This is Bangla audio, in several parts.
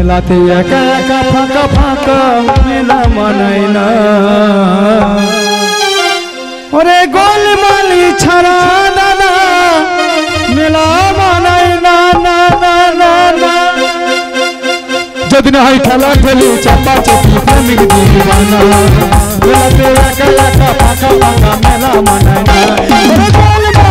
मेला एका एका फाक फाक मिला अरे गोलमाली छरा नाना मिला मनैन ना ना ना ना। जदिन है खेला खेली चापा चपी प्रेमिक दीवाना मिलाते एका एका फाक फाक मिला अरे गोलमाली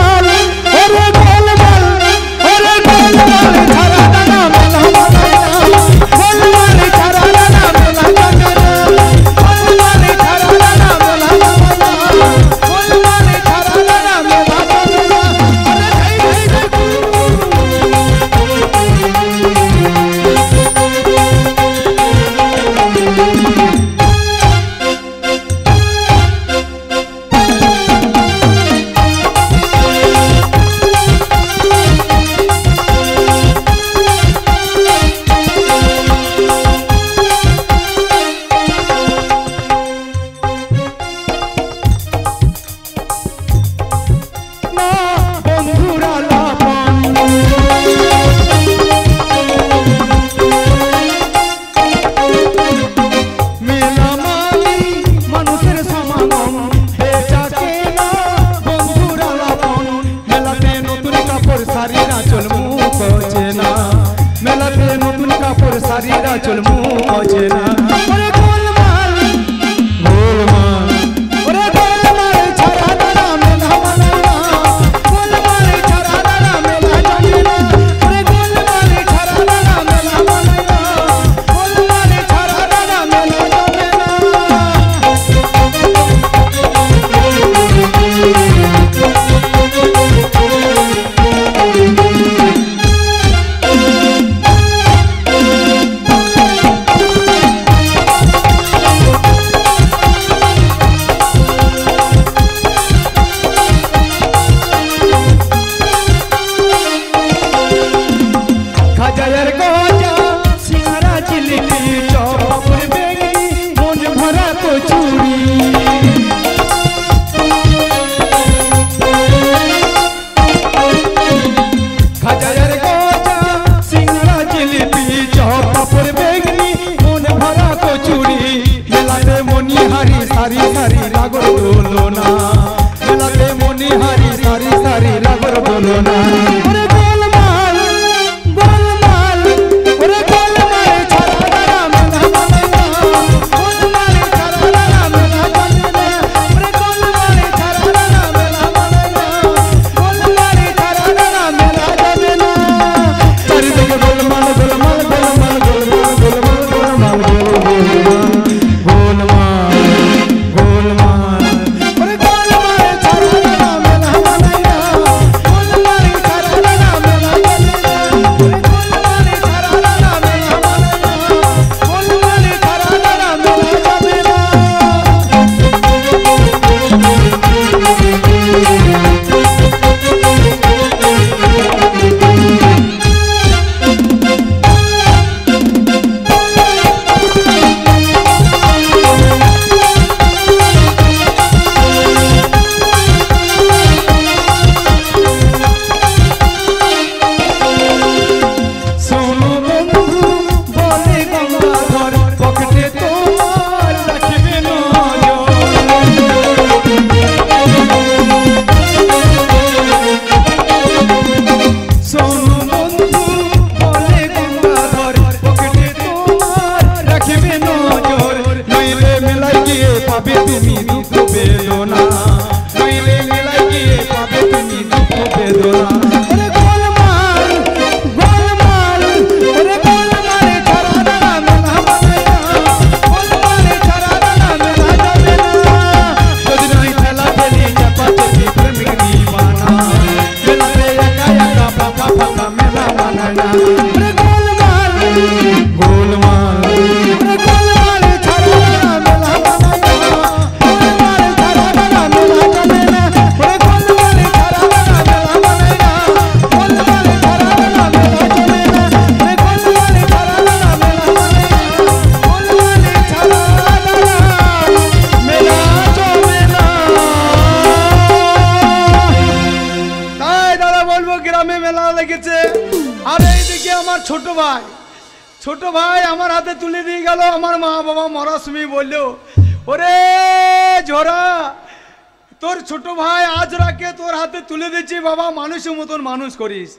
ভাই, আজ রাকে তোর হাতে তুলে দিচ্ছি, বাবা, মানুষের মতন মানুষ করিস।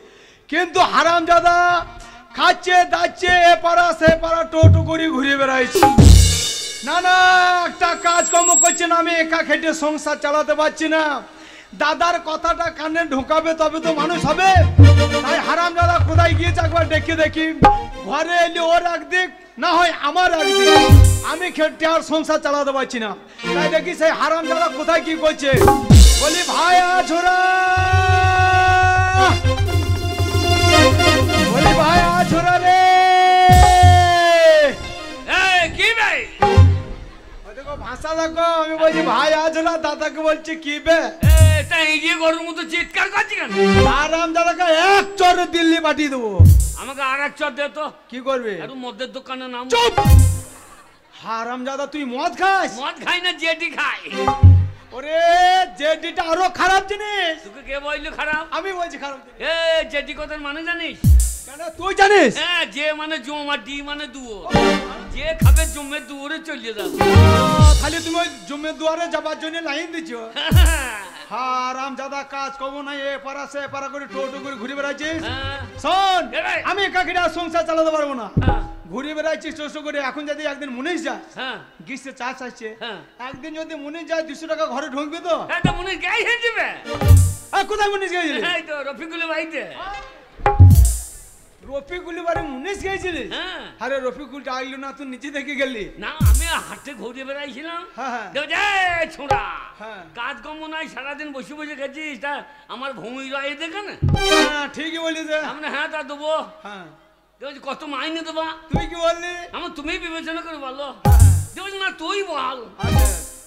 কিন্তু হারাম দাদা খাচ্ছে, দাচ্ছে, এ পাড়া, সে পাড়া, টোটো করে ঘুরে বেড়াইছি। না না, একটা কাজকর্ম করছে না, আমি একা খেটে সংসার চালাতে পারছি না। দাদার কথাটা কানে ঢোকাবে, তবে তো মানুষ হবে। তাই হারাম দাদা কোথায় গিয়েছে একবার ডেকে দেখি। ঘরে এলে ওর একদিক, না হয় আমার একদিক। আমি খেটে আর সংসার চালাতে পারছি না। তাই দেখি সেই হারাম দাদা কোথায় কি করছে। বলি ভাই বলি ভাই আছোরা রে। কি ভাই দেখো ভাষা দেখো আমি বলছি ভাই আছোরা দাদাকে বলছি কি বে? গরুর মতো চিৎকার করছি কেন? আরাম দাদাকে এক চরে দিল্লি পাঠিয়ে দেবো। আমাকে আর এক চর দে তো। কি করবে? একটু মদের দোকানের নাম। চুপ! হারাম দাদা তুই মদ খাস? মদ খাই না জেটি খাই। ওরে জেডিটা আরও খারাপ জিনিস। তোকে কে বলল খারাপ? আমি বলছি খারাপ এ জেডি কথার মানে জানিস? কেন? তুই জানিস? হ্যাঁ যে মানে জম আর ডি মানে দুয়ো। যে খাবে জমে দুয়ারে চলে যাবে। খালি তুমি জমে জমির দুয়ারে যাবার জন্য লাইন দিচ্ছ। হারাম জাদা কাজ কব না এ পারা সে পারা করে টোটো করে ঘুরে বেড়াইছি হ্যাঁ, শোন। আমি কাকিটা সংসার চালাতে পারব না। হ্যাঁ, ঘুরে বেড়াইছি টোটো করে এখন যদি একদিন মুনিশ যায় হ্যাঁ। গ্রীষ্মে চাষ আসছে হ্যাঁ। একদিন যদি মুনিশ যায় দুশো টাকা ঘরে ঢুকবে তো। এই তো মনে গাই আর কোথায় মুনিশ গেছিলি এই তো রফিকুল ভাইতে রফিকুলি বাড়ি মুনিশ গেছিলি হ্যাঁ। আরে রফিকুলটা আইলো না তুই নিচে থেকে গেলি। না আমি হাটে ঘুরে বেড়াইছিলাম। হ্যাঁ, হ্যাঁ। ছোড়া। হ্যাঁ। নাই সারাদিন বসে বসে গেছিস তা আমার ভূমি রয়ে দেখে না? হ্যাঁ ঠিকই বলি আমরা হ্যাঁ তা দেবো। হ্যাঁ। কত মাইনে দেবা। তুই কি বললি? আমার তুমি বিবেচনা করে বলো। না তুই বল। আচ্ছা।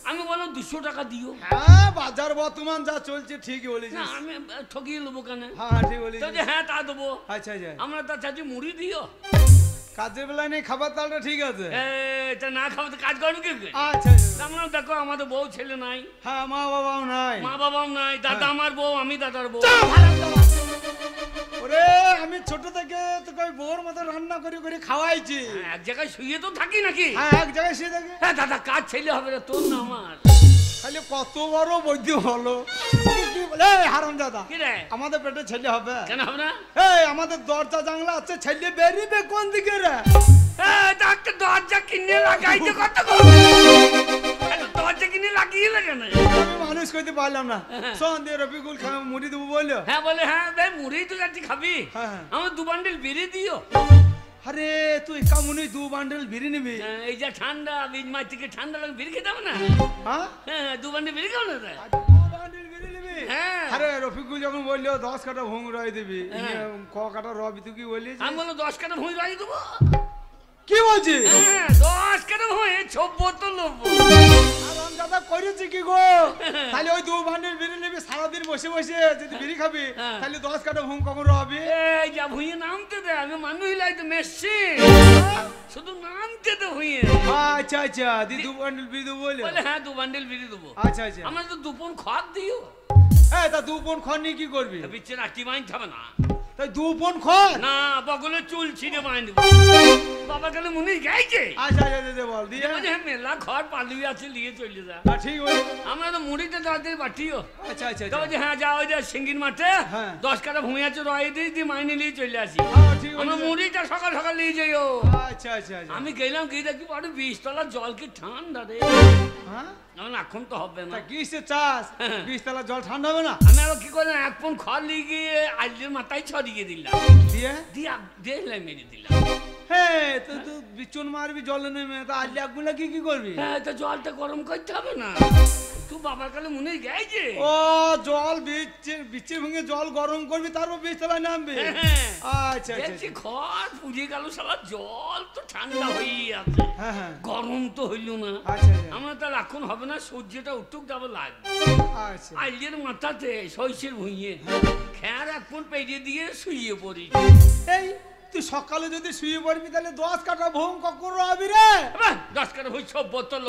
আমি বললাম দুশো টাকা দিও। হ্যাঁ বাজার বর্তমান যা চলছে ঠিকই বলেছিস। না আমি ঠকিয়ে নেব কেন? হ্যাঁ হ্যাঁ, ঠিক যে হ্যাঁ তা দেবো। আচ্ছা আচ্ছা। আমরা তা চাচ্ছি মুড়ি দিও। কাজের বেলায় নেই খাবার তালটা ঠিক আছে। না খাব তো কাজ করবে কি আচ্ছা আচ্ছা। আমরা দেখো আমাদের বউ ছেলে নাই। হ্যাঁ মা বাবাও নাই। মা বাবাও নাই দাদা আমার বউ আমি দাদার বউ। ওরে আমি ছোট থেকে তোকে ওই বউর মতো রান্না করে করে খাওয়াইছি। হ্যাঁ, এক জায়গায় শুয়ে তো থাকি নাকি? হ্যাঁ এক জায়গায় সে দেখে হ্যাঁ দাদা কাজ ছেলে হবে না তোর না আমার। খালি কত বড় বৈদ্য হলো? হারাম দাদা কি রে? আমাদের পেটে ছেলে হবে। কেন হবে না? এই আমাদের দরজা জানলা আছে ছেলে বেরিবে কোন দিকে রে? একটা দরজা কিনে লাগাইতে কত গো? দরজা কিনে লাগিয়ে লাগে না আমি মানুষ করতে পারলাম না। মুড়ি দেবো বলল। হ্যাঁ বলে হ্যাঁ ভাই মুড়ি তো যাচ্ছি খাবি। হ্যাঁ, হ্যাঁ। আমার দু বান্ডিল বেরিয়ে দিও। আরে তুই কামুনি দু বান্ডেল বিড়ি নিবি? হ্যাঁ, এই যে ঠান্ডা বীজ মাছ থেকে ঠান্ডা লাগে বেরিয়ে খেতে হবে না? দু বান্ডিল না। আরে রফিকুল যখন বলল দশ কাটা ভোং রয় দিবি। ইয়ে, ক কাটা রবি তুই কি বললি আমি বলল দশ কাটা ভুঁই রাখি দেবো? কি বলছিস? হ্যাঁ দশ কাটা ভুঁই ছব্ব তো লোবো দাদা করেছি কি গো? তাহলে ওই দু বান্ডেল বিড়ি নিবি সারাদিন বসে বসে যদি বিড়ি খাবি হ্যাঁ। তাহলে দশ কাটা ভোং কখন রবি? যা ভুঁইয়ে নামতে দে আমি মানুষ লাইতে মেসছি। শুধু নামতে দে ভুঁইয়ে। আচ্ছা আচ্ছা দি দু বান্ডেল বিড়ি দেবো বলে। হ্যাঁ দু বান্ডিল বেরিয়ে দেবো। আচ্ছা আচ্ছা। আমরা তো দুপন খড় দিও। হ্যাঁ তা দু পন খন নিয়ে কি করবি? বিচ্ছে রাখতে মাইন খাবে না। তাই দু খন না বগলে চুল ছিঁড়ে মাইন বাবা গেলে মুনি গাইছে? আচ্ছা আচ্ছা দে বল দিয়ে। হ্যাঁ, মেলা পালুই আছে নিয়ে চলে যা। হ্যাঁ, ঠিক আমরা তো মুড়িতে পাঠিও আচ্ছা আচ্ছা তো আচ্ছা। বলছে, হ্যাঁ যাও যে সিঙ্গির মাঠে। হ্যাঁ। দশ কাটা ভুঁই আছে রয়ে দিয়ে দিয়ে মাইনে নিয়ে চলে আসি। হ্যাঁ, আমরা মুড়িটা সকাল সকাল নিয়ে যাইও আচ্ছা আচ্ছা আচ্ছা। আমি গেলাম কি দেখি বড় বিশ তলার জল কি ঠান্ডা রে। হ্যাঁ? এখন এখন তো হবে না। কিসে চাষ। বিশতলা জল ঠান্ডা হবে না? আমি আবার কি করলাম এক পন খড় নিয়ে গিয়ে আজকের মাথায় ছড়িয়ে দিলাম। দিয়ে? দিয়ে দিয়ে মেরে দিলাম। হ্যাঁ তো তুই বিচুন মারবি জলে নেমে তা আলি আগুলা কি কি করবি? হ্যাঁ তো জলটা গরম করতে হবে না। তুই বাবার কালে মনে গেছে। ও জল বিচে বিচে ভেঙে জল গরম করবি তারপর বিশতলায় নামবি? হ্যাঁ। আচ্ছা আচ্ছা দেখছি খড় পুড়িয়ে গেল সারা জল তো ঠান্ডা হয়েই আছে। হ্যাঁ হ্যাঁ। গরম তো হইল না। আচ্ছা আচ্ছা। আমরা এখন হবে না সূর্যটা উঠুক যাব লাগবে। আচ্ছা। আইলের মাথাতে শৈশের ভুঁইয়ে। খেয়ার এক ফুট পেরিয়ে দিয়ে শুয়ে পড়ি। এই তুই সকালে যদি শুয়ে পড়বি তাহলে দশ কাটা ভোম কখন রবি রে। দশ কাটা হই সব বোতল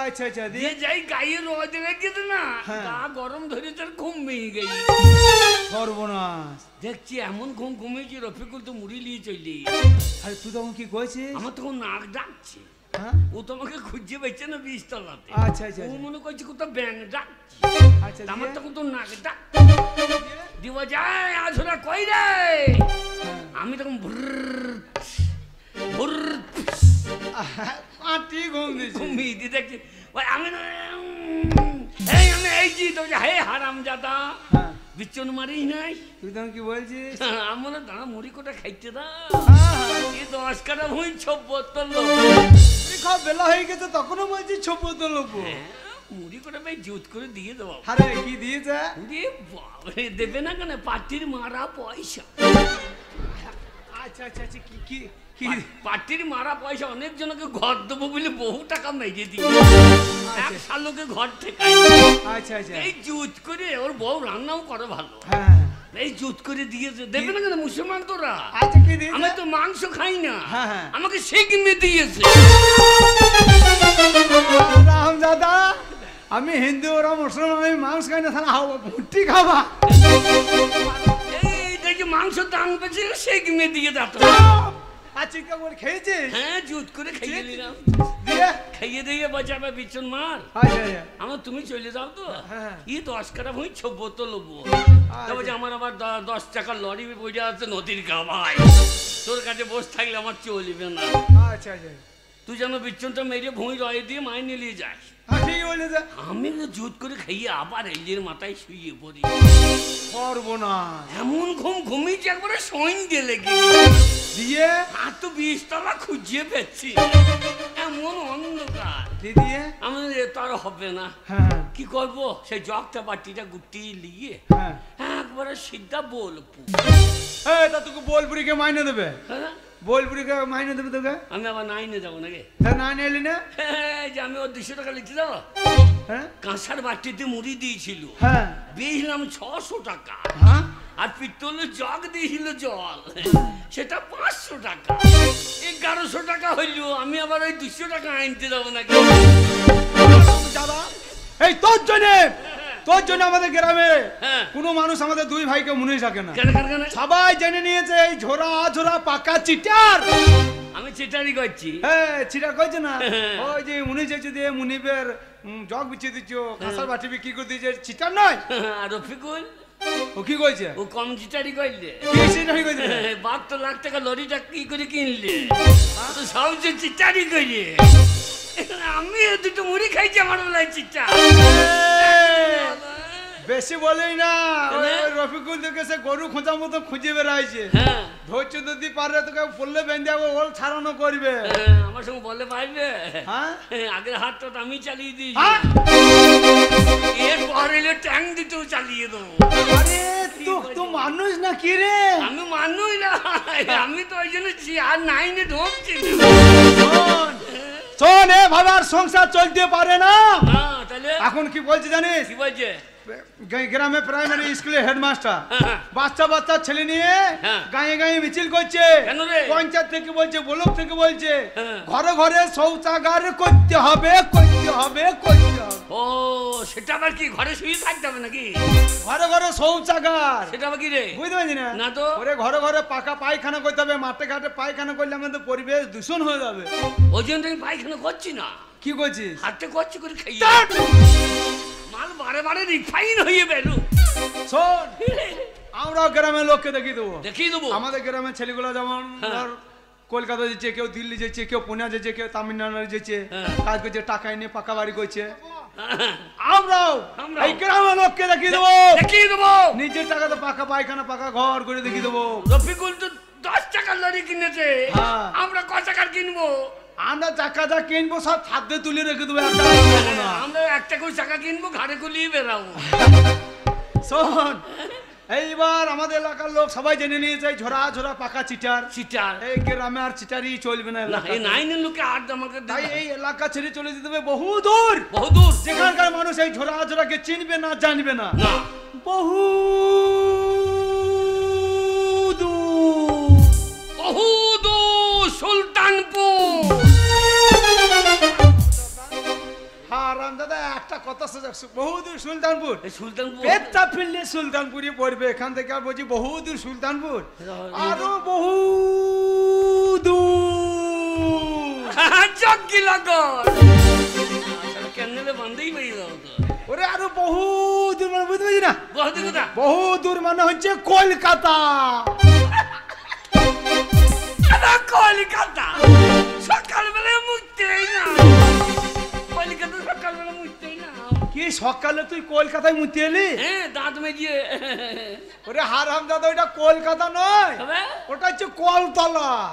আচ্ছা আচ্ছা দিয়ে যাই গায়ে রোদ লেগেছে না হ্যাঁ। গা গরম ধরে তোর ঘুম ভেঙে গেই সর্বনাশ। দেখছি এমন ঘুম ঘুমিয়েছি রফিকুল তো মুড়ি নিয়ে চলি আরে তুই তখন কি কইছিস আমার তখন নাক ডাকছে। ও তোমাকে খুঁজে পেয়েছে না আচ্ছা আচ্ছা ও আচ্ছা। মনে করছে কোথাও ব্যাং ডাকছে আচ্ছা। আমার দিয়ে? তখন নাক ডাক দিব যায় আজ ওরা কই রে? হ্যাঁ। আমি তখন ভুরর ভুরর। আহা, আটি ঘুম দিছি ঘুমিয়ে দিয়ে দেখছি। আমি না এই আমি এই জি তো হে হারাম জাদা বিচ্ছন মারিস নাই। তুই তখন কি বলছিস? আমার দাঁড়া মুড়ি কোটা খাইতে দা। হ্যাঁ, হ্যাঁ। দশ কাটা ভুঁই ছ বোতল লোক খাওয়া বেলা হয়ে গেছে তখনও বলছিস ছোপ তো লোক হ্যাঁ, মুড়ি কোটা ভাই জুত করে দিয়ে দেবো। আরে কি দিয়েছে? ওরে বাবারে, দেবে না কেন? পার্টির মারা পয়সা। আচ্ছা আচ্ছা আচ্ছা কি কি? কি? পার্টির মারা পয়সা অনেক জনকে ঘর দেবো বলে বহু টাকা মেজে দিয়ে এক শালোকে ঘর থেকে আচ্ছা আচ্ছা। এই জুত করে ওর বউ রান্নাও করে ভালো। হ্যাঁ। এই জুত করে দিয়েছে। দেবে না কেন মুসলমান তোরা? আচ্ছা আমি তো মাংস খাই না। হ্যাঁ, হ্যাঁ। আমাকে সেগমে দিয়েছে। রাম দাদা আমি হিন্দু ওরা মুসলমান আমি মাংস খাই না তাহলে হাওয়া ভুট্টি খাবা। এই দেখি মাংস দান পেয়েছে সেগমে দিয়ে দাও খেয়েছিস? হ্যাঁ জুত করে খাইয়ে নিলাম। দিয়ে? খাইয়ে দিয়ে বাঁচাবে বিচন মার আচ্ছা আচ্ছা আমার তুমি চলে যাও তো। হ্যাঁ। ই দশ কাটা ভুঁই ছ বোতল লোবো তবে যে আমার আবার দশ টাকার লরি বইটা আছে নদীর গাবায় তোর কাছে বসে থাকলে আমার চলবে না। আচ্ছা আচ্ছা। তুই যেন বিচ্ছনটা মেরে ভুঁই রয়ে দিয়ে মাই নিয়ে যাস। বলেছে আমি তো জুত করে খাইয়ে আবার এলজের মাথায় শুয়ে পড়ি। সর্বনাশ। এমন ঘুম ঘুমিয়েছি একবারে সইন্দে লেগে দিয়ে? আর তো বিশতলা খুঁজিয়ে পেয়েছি। অন্ধকার। হবে না। হ্যাঁ। কি করব? সেই জগটা বাটিটা গুটিয়ে নিয়ে হ্যাঁ। একবারে সিদ্ধা বলপু এই তা তোকে বোলপুরি মাইনে দেবে। হ্যাঁ? বোলপুরি মাইনে দেবে তোকে? আমি আবার নাইনে যাব নাকি? না? হ্যাঁ, যে আমি ওর দুশো টাকা যাব? হ্যাঁ। কাঁসার বাটিতে মুড়ি দিয়েছিল। হ্যাঁ। দিয়েছিলাম ছশো টাকা। হ্যাঁ? আর পিতলের জগ দিয়েছিল জল। সেটা পাঁচশো টাকা। এগারোশো টাকা হইল আমি আবার ওই দুশো টাকা আনতে যাব নাকি? দাদা? এই তোর জন্য! তোর জন্য আমাদের গ্রামে হ্যাঁ। কোনো মানুষ আমাদের দুই ভাইকে মনে থাকে না। সবাই জেনে নিয়েছে এই ঝোরা ঝোরা পাকা চিটার। আমি চিটারি করছি। হ্যাঁ চিটার করছে না। হ্যাঁ। ওই যে মুনি যেছে দিয়ে মুনিবের জগ বিছিয়ে দিচ্ছ কাঁসার বাটি বিক্রি করে দিয়েছে চিটার নয়। আর রফিকুল? ও কি কইছে? ও কম চিটারি করলে কি চিটার কইছে বাহাত্তর লাখ টাকা লরিটা কি করে কিনলে? তো সব যে চিটারি কইলে। আমি দুটো মুড়ি খাইছি আমার বেলায় চিটা। বেশি বলেই না। রফিকুল তোকে সে গরু খোঁজার মতো খুঁজে বেড়াইছে। হ্যাঁ। ধৈর্য যদি পারে তোকে বললে বেঁধে ওল ছাড়ানো করবে। হ্যাঁ, আমার সঙ্গে বলে পারবে? হ্যাঁ? হ্যাঁ, আগের হাতটা তো আমি চালিয়ে দিয়েছি। হ্যাঁ? এর পর এলে ট্যাঙ্ক দিতেও চালিয়ে দেবো। আরে তো মানুষ না কি রে? আমি মানুই না আমি তো ওই জন্য আর নাইনে ঢুকছি। শোন, এ ভাবে আর সংসার চলতে পারে না। এখন কি বলছে জানিস? কি বলছে? গ্রামে প্রাইমারি স্কুলে হেডমাস্টার। বাচ্চা বাচ্চা ছেলে নিয়ে হ্যাঁ। গায়ে গায়ে মিছিল করছে। পঞ্চায়েত থেকে বলছে ব্লক থেকে বলছে হ্যাঁ। ঘরে ঘরে শৌচাগার করতে হবে করতে হবে করতে হবে। ও সেটা আবার কি ঘরে শুয়ে থাকতে হবে নাকি? ঘরে ঘরে শৌচাগার। সেটা আবার কি রে? বুঝতে পারছি না। না তো। ওরে ঘরে ঘরে পাকা পায়খানা করতে হবে মাঠে ঘাটে পায়খানা করলে আমাদের পরিবেশ দূষণ হয়ে যাবে। ওই জন্য আমি পায়খানা করছি না। কি করছিস? হাতে করছি করে খাইয়ে মাল বারে বারে রিফাইন হয়ে বেরো শোন আমরাও গ্রামের লোককে দেখিয়ে দেবো। দেখিয়ে দেবো। আমাদের গ্রামের ছেলেগুলো যেমন হ্যাঁ। কলকাতা যাচ্ছে কেউ দিল্লি যাচ্ছে কেউ পুনে যাচ্ছে কেউ তামিলনাড়ু যাচ্ছে হ্যাঁ। কাজ করছে টাকা এনে পাকা বাড়ি করছে। হ্যাঁ, আমরাও। এই গ্রামের লোককে দেখিয়ে দেবো। দেখিয়ে দেবো। নিজের টাকাতে পাকা পায়খানা পাকা ঘর করে দেখিয়ে দেবো। রফিকুল তো দশ টাকার লরি কিনেছে। আমরা ক টাকার কিনবো? আমরা চাকা যা কিনবো সব ছাদে তুলে রেখে দেবো একটা কিনবো না। আমরা একটা করে টাকা কিনবো ঘাড়ে কুলিয়ে বেরাবো শোন এইবার আমাদের এলাকার লোক সবাই জেনে নিয়েছে এই ঝোরা ঝোরা পাকা চিটার। চিটার। এই গ্রামে আর চিটারই চলবে না এই নাইনের লোকে আর আমাকে তাই এই এলাকা ছেড়ে চলে যেতে হবে বহু দূর বহু দূর যেখানকার মানুষ এই ঝোরা ঝোরাকে চিনবে না জানবে না। না। বহু দূর বহু দূর সুলতানপুর। হ্যাঁ হারাম দাদা একটা কথা সোজা বহুদূর সুলতানপুর। সুলতানপুর। পেটটা ফিরলে সুলতানপুরই পড়বে এখান থেকে আর বলছি বহুদূর সুলতানপুর। আরও বহু দূর চক্কি লগর ক্যান্ডেলে বান্ধেই বেরিয়ে ওরে আরও বহু দূর মানে বুঝতে পারছি না? বহু দূর মানে হচ্ছে কলকাতা। আরে কলিকাতা। সকালবেলা মুখতেই না। কলিকাতা সকালবেলা মুখতেই না। কি সকালে তুই কলকাতায় মুতে এলি? হ্যাঁ দাঁত মেজিয়ে। ওরে হারাম দাদা ওইটা কলকাতা নয়। ওটা হচ্ছে কলতলা।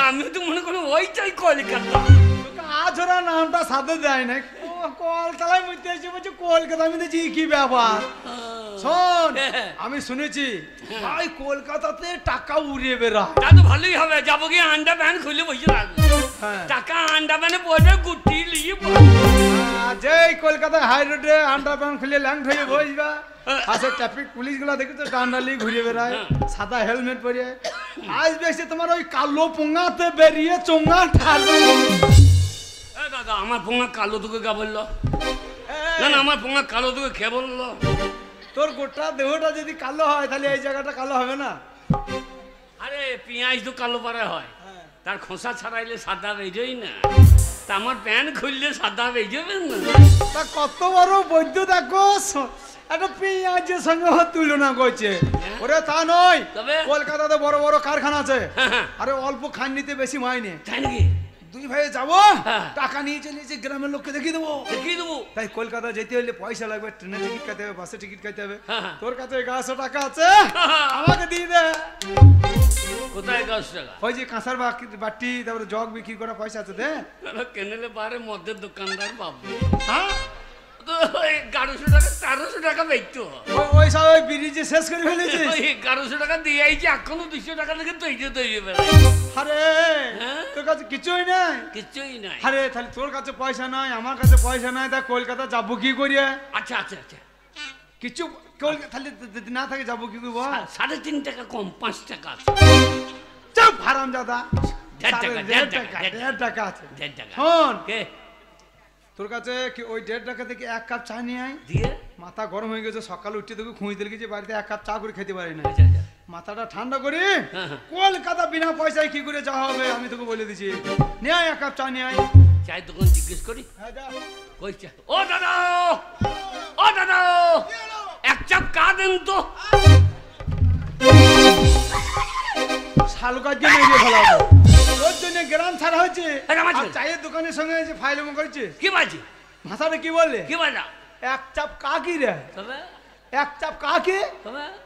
আমিও তো মনে করি ওইটাই কলিকাতা। তোকে আজরা নামটা সাথে দেয় না। ক- কলকাতায় মুতে এসে বলছে কলকাতা আমি দেখছি কি ব্যাপার? শোন হ্যাঁ। আমি শুনেছি ভাই কলকাতাতে টাকা উড়িয়ে বেড়ায়। তা তো ভালোই হবে যাব গিয়ে আন্ডা প্যান খুলে বসে থাকব। হ্যাঁ। টাকা আন্ডা প্যানে পড়বে গুটি লিয়ে যেই কলকাতায় হাই রোডে আন্ডারপ্যান্ট খুলে ল্যাংট হয়ে। বসবা আসে ট্রাফিক পুলিশগুলা দেখেছ ডান্ডালি ঘুরে বেড়ায় সাদা হেলমেট পরে আজ বেশি তোমার ওই কালো পোঙাতে বেরিয়ে চোঙা ঠাড়বে দাদা আমার পোঙা কালো তোকে গা বলল। না না আমার পোঙা কালো তোকে খেয়ে বলল। তোর গোটা দেহটা যদি কালো হয় তাহলে এই জায়গাটা কালো হবে না। আরে পেঁয়াজ তো কালো পারে হয়। তার খোসা ছাড়াইলে সাদা বেজোই না। তা আমার প্যান্ট খুললে সাদা বেজবে না। তা কত বড় বৈদ্য দেখো একটা পেঁয়াজের সঙ্গে তুলনা করছে। ওরে তা নয় তবে? কলকাতাতে বড় বড় কারখানা আছে। হ্যাঁ, হ্যাঁ। আরে অল্প খান্নিতে বেশি মাইনে তাই নাকি? দুই ভাই যাব হ্যাঁ। টাকা নিয়ে চলেছে গ্রামের লোককে দেখিয়ে দেবো। দেখিয়ে দেবো। তাই কলকাতা যেতে হলে পয়সা লাগবে ট্রেনে টিকিট কাটতে হবে বাসে টিকিট কাটতে হবে। হ্যাঁ, হ্যাঁ। তোর কাছে এগারোশো টাকা আছে? আমাকে দিয়ে দে। কোথায় দশ টাকা ওই যে কাঁসার বাকি- বাটি তারপরে জগ বিক্রি করা পয়সা আছে দে। কেনেলে পারে মদের দোকানদার হ্যাঁ? এগারোশো টাকা তেরোশো টাকা বেচতো। ওই- ওই সব ওই ব্রিজে শেষ করে ফেলেছিস? এগারোশো টাকা দিয়ে আইছি এখনও দুশো টাকা থেকে তৈরি তৈরি আরে কাছে কিছুই নাই। কিছুই নাই। আরে তাহলে তোর কাছে পয়সা নাই আমার কাছে পয়সা নাই তা কলকাতা যাব কি করিয়ে? আচ্ছা আচ্ছা আচ্ছা। কিছু তাহলে না থাকে যাব কি করব সাড়ে তিন টাকা কম পাঁচ টাকা আছে। হারাম দাদা টাকা, আছে। শোন। তোর কাছে কি ওই দেড় টাকা থেকে এক কাপ চা নিয়ে আয়। দিয়ে? মাথা গরম হয়ে গেছে সকালে উঠে তোকে খুঁজতে লেগেছে বাড়িতে এক কাপ চা করে খেতে পারি না। আচ্ছা আচ্ছা। মাথাটা ঠান্ডা করি। হ্যাঁ, হ্যাঁ। কলকাতা বিনা পয়সায় কি করে যাওয়া হবে? আমি তোকে বলে দিচ্ছি। নিয়ে এক কাপ চা নিয়ে চায়ের দোকান জিজ্ঞেস করি? হ্যাঁ, কই চা? ও দাদা! ও দাদা! এক চাপ কা দেন তো। শালুকার জন্য এগিয়ে ফেলা হবে। তোর জন্য গ্রাম ছাড়া হয়েছে। চায়ের দোকানের সঙ্গে ফাইল করেছে কি বাজি? ভাষাটা কি বললে? কি বাজা? এক চাপ কা কি রে? তবে এক চাপ কা কি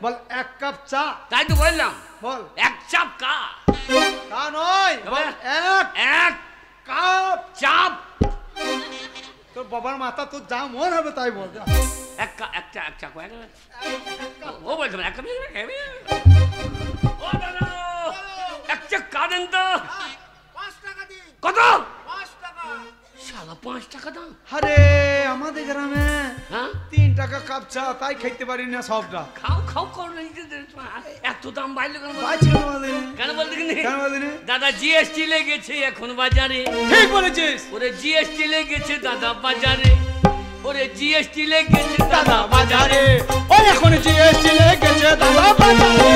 বল এক কাপ চা। তাই তো বললাম। বল। এক চাপ কা। তা নয় এক এক কাপ চাপ। তোর বাবার মাথা তোর যা মন হবে তাই বল এক কা এক চা এক চা কয় ও বলছে এক কাপ ও দাদা এক চাপ কা দেন। তো কত? শালা পাঁচ টাকা দাম আরে আমাদের গ্রামে হ্যাঁ? তিন টাকা কাপ চা তাই খাইতে পারি না সবটা। খাও খাও কর না, এত দাম বাড়লো কেন বলিনি কেন বলতে কেন বলিনি দাদা জিএসটি লেগেছে এখন বাজারে। ঠিক বলেছিস। ওরে জিএসটি লেগেছে দাদা বাজারে। ওরে জিএসটি লেগেছে দাদা বাজারে। ওই এখন জিএসটি লেগেছে দাদা বাজারে।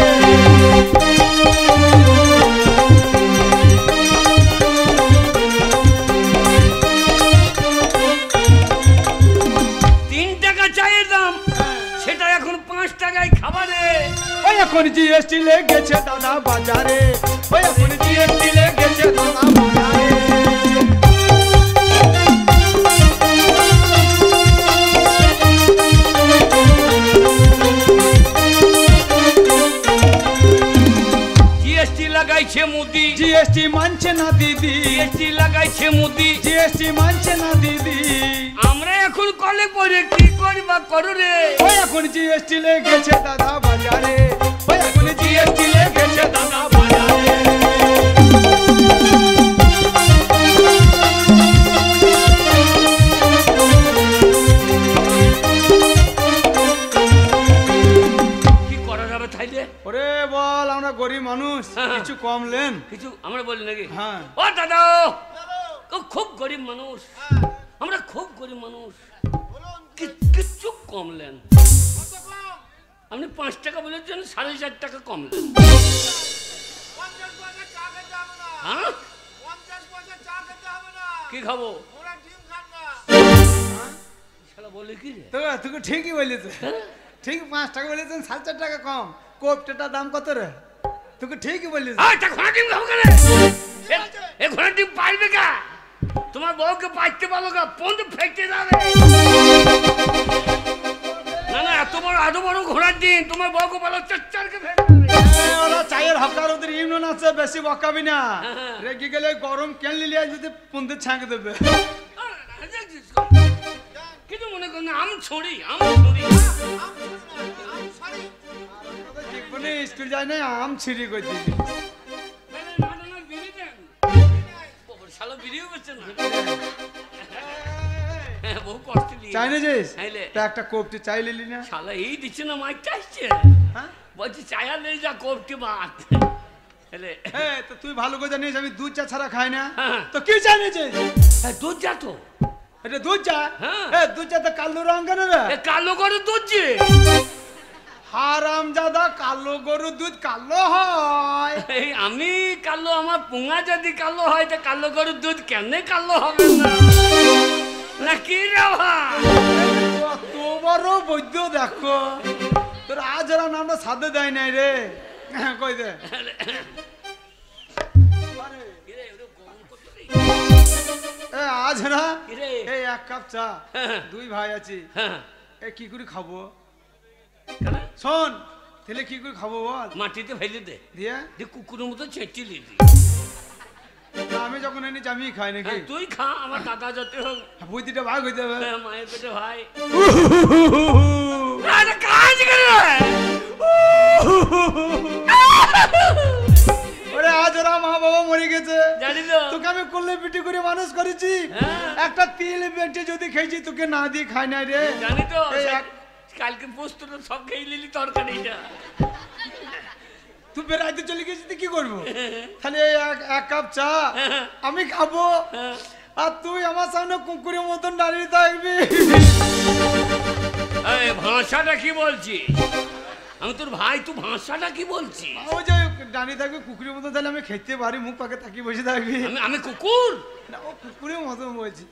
ঠিক পাঁচ টাকা বলেছেন সাড়ে চার টাকা কম। কোপটাটার দাম কত রে? তোকে ঠিকই তা ঘোড়া ডিম খাব কেন? এ ঘোড়া ডিম পাইবে কা? তোমার বউকে পাইতে পারল কা? পন্দ ফেটে যাবে। না না এত বড় এত বড় ঘোড়ার ডিম তোমার বউকে বলো চচ্চারকে এ, ওরা চায়ের হকার ওদের ইউনিয়ন আছে বেশি বকাবি না। হ্যাঁ। রেগে গেলে গরম কেন লিলে যদি পুন্দে ছাঁক দেবে? কিন্তু মনে করেন আম ছড়ি আম ছড়ি। আমি জীবনে স্কুল যায় না আম ছিঁড়ি করে দিবি। একটা কোপটি চাই লিলি না। শালা এই দিচ্ছে না মাইক চাইছে? হ্যাঁ? বলছি চায়া নেই যা কোপটি মাত হেলে হ্যাঁ তো তুই ভালো করে জানিস আমি দুধ চা ছাড়া খাই না। হ্যাঁ। তো কি জানি যে হ্যাঁ, দুধ যা তো। এটা দুধ হ্যাঁ। হ্যাঁ দুধ তো কালো রঙ কেন রে? এ কালো করে দুধ যে হারাম জাদা কালো গরুর দুধ কালো হয়। এই আমি কালো আমার পুঙা যদি কালো হয় তো কালো গরুর দুধ কেমনে কালো হবে না? না কি রে কত বড় বৈদ্য দেখো। তোর আজ ওরা নামটা সাথে দেয় নাই রে। হ্যাঁ, কই দে। আজ না? এই এক কাপ চা। হ্যাঁ। দুই ভাই আছি। হ্যাঁ। এ কি করে খাব? শোন তাহলে কি করে খাব বল? মাটিতে ফেলে দে। দিয়ে? কুকুরের মতো চেঁচিলি দি। না, আমি যখন এনেছি আমি খাই নাকি? হ্যাঁ, তুই খা আমার দাদা যত হোক। বুদ্ধিটা ভাগ হইতে হবে। হ্যাঁ, মায়ের পেটে ভাই। আরে কাজ করে। ওরে আজ ওরা মা বাবা মরে গেছে। জানি তো। তোকে আমি কোলে পিটি করে মানুষ করেছি। হ্যাঁ। একটা তিল বেটে যদি খেয়েছি তোকে না দিয়ে খাই না রে। জানি তো কালকে পোস্তটা সব খেয়ে নিলি তরকারিটা তুই বেড়াইতে চলে গেছিস তুই কি করব? তাহলে এক- এক কাপ চা আমি খাব। হ্যাঁ। আর তুই আমার সামনে কুকুরের মতন দাঁড়িয়ে থাকবি। ভাষাটা কি বলছি আমি তোর ভাই তুই ভাষাটা কি বলছি ও যে দাঁড়িয়ে থাকবি কুকুরের মতো তাহলে আমি খেতে পারি মুখ পাকে তাকিয়ে বসে থাকবি। আমি আমি কুকুর? না ও কুকুরের মতো বলছি।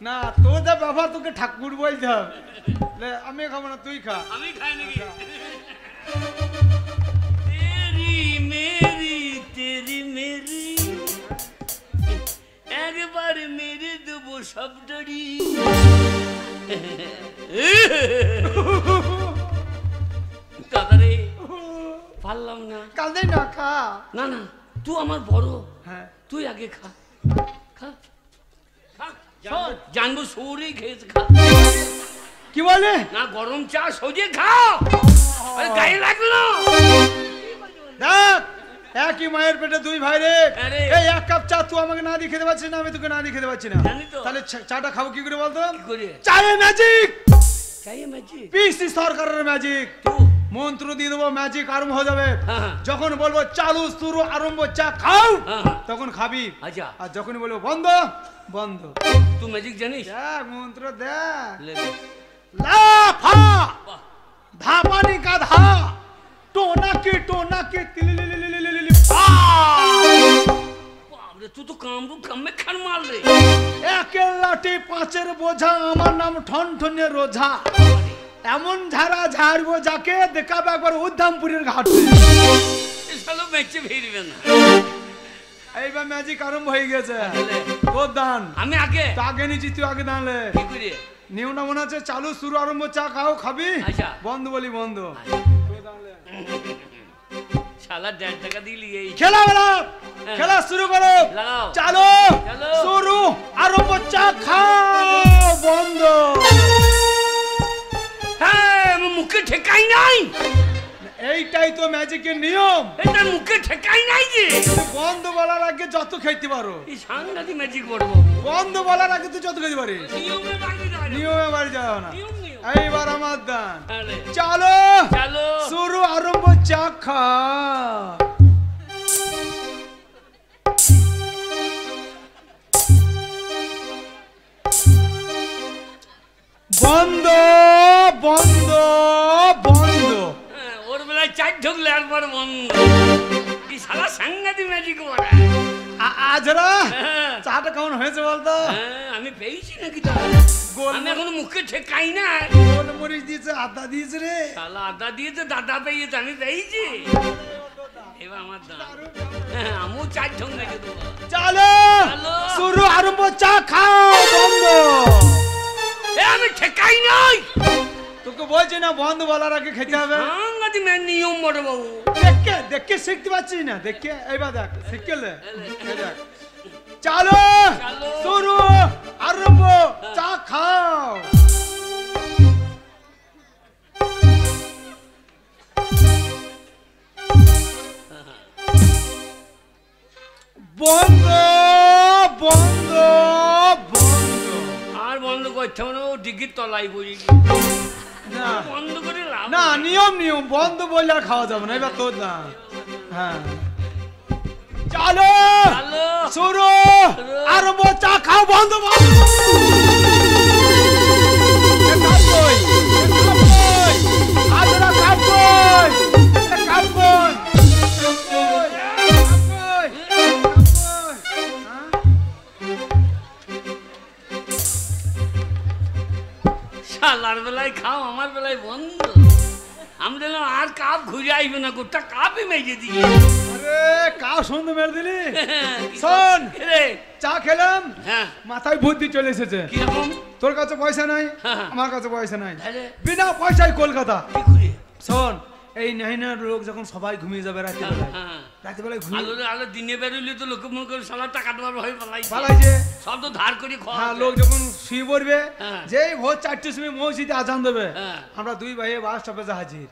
না তোর যা ব্যবহার তোকে ঠাকুর বলতে হবে। আমি খাব না তুই খা। আমি খাই নাকি? তেরি মেরি তেরি মেরি একবার মেরে দেবো সব শব্দটি দাদারে পারলাম না। কাঁদে না খা। না না তুই আমার বড়। হ্যাঁ। তুই আগে খা। খা। খা। জানবো- জানব সৌরেই খেয়েছে খা। কি বলে? না গরম চা সোজে খাও আরে গায়ে লাগল দেখ একই মায়ের পেটে দুই ভাই রে। আরে। এই এক কাপ চা তুই আমাকে না দিয়ে খেতে পারছিস না আমি তোকে না দিয়ে খেতে পারছি না। জানি তো। তাহলে চা- চাটা খাব কি করে বলতো? কি করে? চায়ে ম্যাজিক চাইয়ে ম্যাজিক পিসি সরকারের ম্যাজিক তুই মন্ত্র দিয়ে দেবো ম্যাজিক আরম্ভ হয়ে যাবে। হ্যাঁ, হ্যাঁ। যখন বলব চালু শুরু আরম্ভ চা খাও হ্যাঁ, তখন খাবি। আচ্ছা। আর যখনই বলব বন্ধ বন্ধ। তুই ম্যাজিক জানিস? মন্ত্র দে লাফা ধাপানি গাধা টোনাকে টোনাকে তিলিলিলিলিলিলি ফা। তুই তো কামরু কামে খান মাল রে। একের লাটে পাঁচের বোঝা আমার নাম ঠন ঠনে রোঝা এমন ঝাড়া ঝাড়বো যাকে দেখাবে একবার উদ্ধামপুরের ঘাটে। এ ফিরবে না। এইবার ম্যাজিক আরম্ভ হয়ে গেছে। তোর দান। আমি আগে। আগে নিচি তুই আগে দাঁড়ালে কি করে? নিয়মটা মনে চালু শুরু আরম্ভ চা খাও খাবি? আচ্ছা। বন্ধ বলি বন্ধ। শালা দেড় টাকা দিলি এই। খেলা বেলা। খেলা শুরু করো। চালো। শুরু আরম্ভ চা খাও বন্ধ। হ্যাঁ ঠেকাই নাই। এইটাই তো ম্যাজিকের নিয়ম। এটা মুখে ঠেকাই নাই যে। বন্ধ বলার আগে যত খাইতে পারো। এই সাংঘাতিক ম্যাজিক বড় বন্ধ বলার আগে তুই যত খাইতে পারিস। নিয়মে বাড়ি যাও। না। এইবার আমার দান। চালো। চলো। শুরু আরম্ভ খা। বন্ধ বন্ধ বন্ধ। ঢুকলে পর বন্ধ। এই সারা সাংঘাতিক ম্যাজিক ওরা আজরা চাটা কেমন হয়েছে বলতো? হ্যাঁ, আমি পেয়েছি নাকি আমি এখনও মুখে ঠেকাই না গোল মরিচ দিয়েছে আদা দিয়েছে রে। শালা আদা দিয়েছে দাদা পেয়েছে আমি পেয়েছি। এবার আমার দাম। হ্যাঁ, আমিও চার ঢং রেখে দেবো। চালো। শুরু আরম্ভ চা খাও বন্ধ। আমি ঠেকাই নাই। তোকে বলছি না বন্ধ বলার আগে খেতে হবে ম্যান নিয়ম বড় বাবু দেখে দেখে শিখতে পারছিস না দেখে এইবার দেখ শিখলে এই দেখ চালো। শুরু আরম্ভ চা খাও বন্ধ বন্ধ বন্ধ আর বন্ধ হবে না ও ডিগির তলায় বলি বললে আর খাওয়া যাবে না এবার তোর না। হ্যাঁ। চালো! চালো। শুরু! আরম্ভ চা খাও বন্ধ? হ্যাঁ? শালার বেলায় খাও আমার বেলায় বন্ধ। আমি দেখলাম আর কাপ ঘুরে আসবে না গোটা কাপই মেজে দিয়ে আরে কাপ সন্ধে মেরে দিলি শোন। চা খেলাম হ্যাঁ মাথায় বুদ্ধি চলে এসেছে কীরকম তোর কাছে পয়সা নাই। আমার কাছে পয়সা নাই বিনা পয়সায় কলকাতা শোন এই নাহিনার লোক যখন সবাই ঘুমিয়ে যাবে রাতে রাতে বেলায় আলো ঘুমিয়ে আলো দিনে বেরোলে তো লোকে মনে করে সালা টাকা দেওয়ার ভয় পালাই পালাইছে। সব তো ধার করে খাওয়া হ্যাঁ লোক যখন শুয়ে পড়বে হ্যাঁ। যেই ভোর চারটের সময় মসজিদে আজান দেবে হ্যাঁ। আমরা দুই ভাই বাস স্টপেজে হাজির।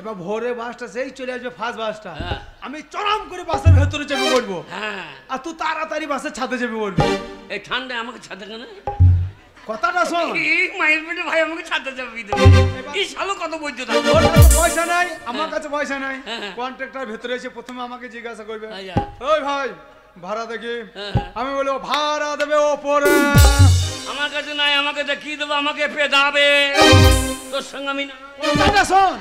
এবার ভোরে বাসটা সেই চলে আসবে ফার্স্ট বাসটা হ্যাঁ। আমি চরম করে বাসের ভেতরে চেপে পড়ব। হ্যাঁ। আর তুই তাড়াতাড়ি বাসের ছাদে চেপে পড়বি। এই ঠান্ডায় আমাকে ছাদে কেন? কথাটা শোন। এই মায়ের পেটে ভাই আমাকে ছাদে যাবে এই শালো কত বলছো তা। ওর কাছে পয়সা নাই আমার কাছে পয়সা নাই। হ্যাঁ। কন্ট্রাক্টর ভেতরে এসে প্রথমে আমাকে জিজ্ঞাসা করবে। ওই ভাই ভাড়া দেখি। হ্যাঁ। আমি বলব ভাড়া দেবে ওপরে। আমার কাছে নাই আমাকে দেখিয়ে দেবো আমাকে পেদাবে তোর সঙ্গে আমি না কথাটা শোন।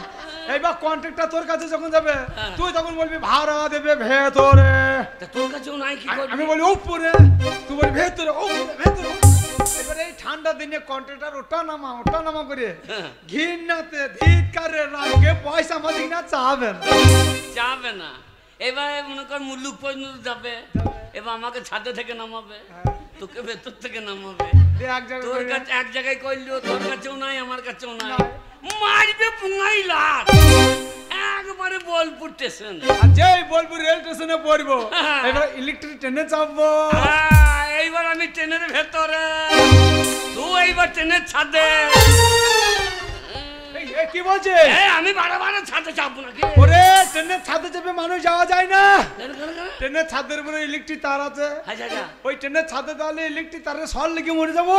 এইবার কন্ট্রাক্টর তোর কাছে যখন যাবে হ্যাঁ। তুই তখন বলবি ভাড়া দেবে ভেতরে। তোর কাছেও নাই কি আমি বলি উপরে তুই বলি ভেতরে উপরে ভেতরে। এবার এই ঠান্ডা দিনে কন্ট্রাক্টর ওটা নামা ওটা নামা করে হ্যাঁ। ঘিন্নাতে ধিকারে রাখে পয়সা মালিক না চাবেন যাবে না। এবার মনে কর মুল্লুক পর্যন্ত যাবে। এবার আমাকে ছাদে থেকে নামাবে। তোকে ভেতর থেকে নামাবে। এক জায়গায় তোর কাছে এক জায়গায় করল তোর কাছেও নাই আমার কাছেও নাই। মারবে পুঙ্গাই লাট একবারে বোলপুর স্টেশন। যেই বলব রেল স্টেশনে পড়ব হ্যাঁ। এবার ইলেকট্রিক ট্রেনে চাপবো। এইবার আমি ট্রেনের ভেতরে তুই এইবার ট্রেনের ছাদে। এ কি বলছে এই, আমি বারে বারে ছাদে চাপবো ওরে ট্রেনের ছাদে চেপে মানুষ যাওয়া যায় না। কেন, কেন, কেন? ট্রেনের ছাদের উপরে ইলেকট্রিক তার আছে। আচ্ছা আচ্ছা ওই ট্রেনের ছাদে তাহলে ইলেকট্রিক তারে সল লেগে মরে যাব।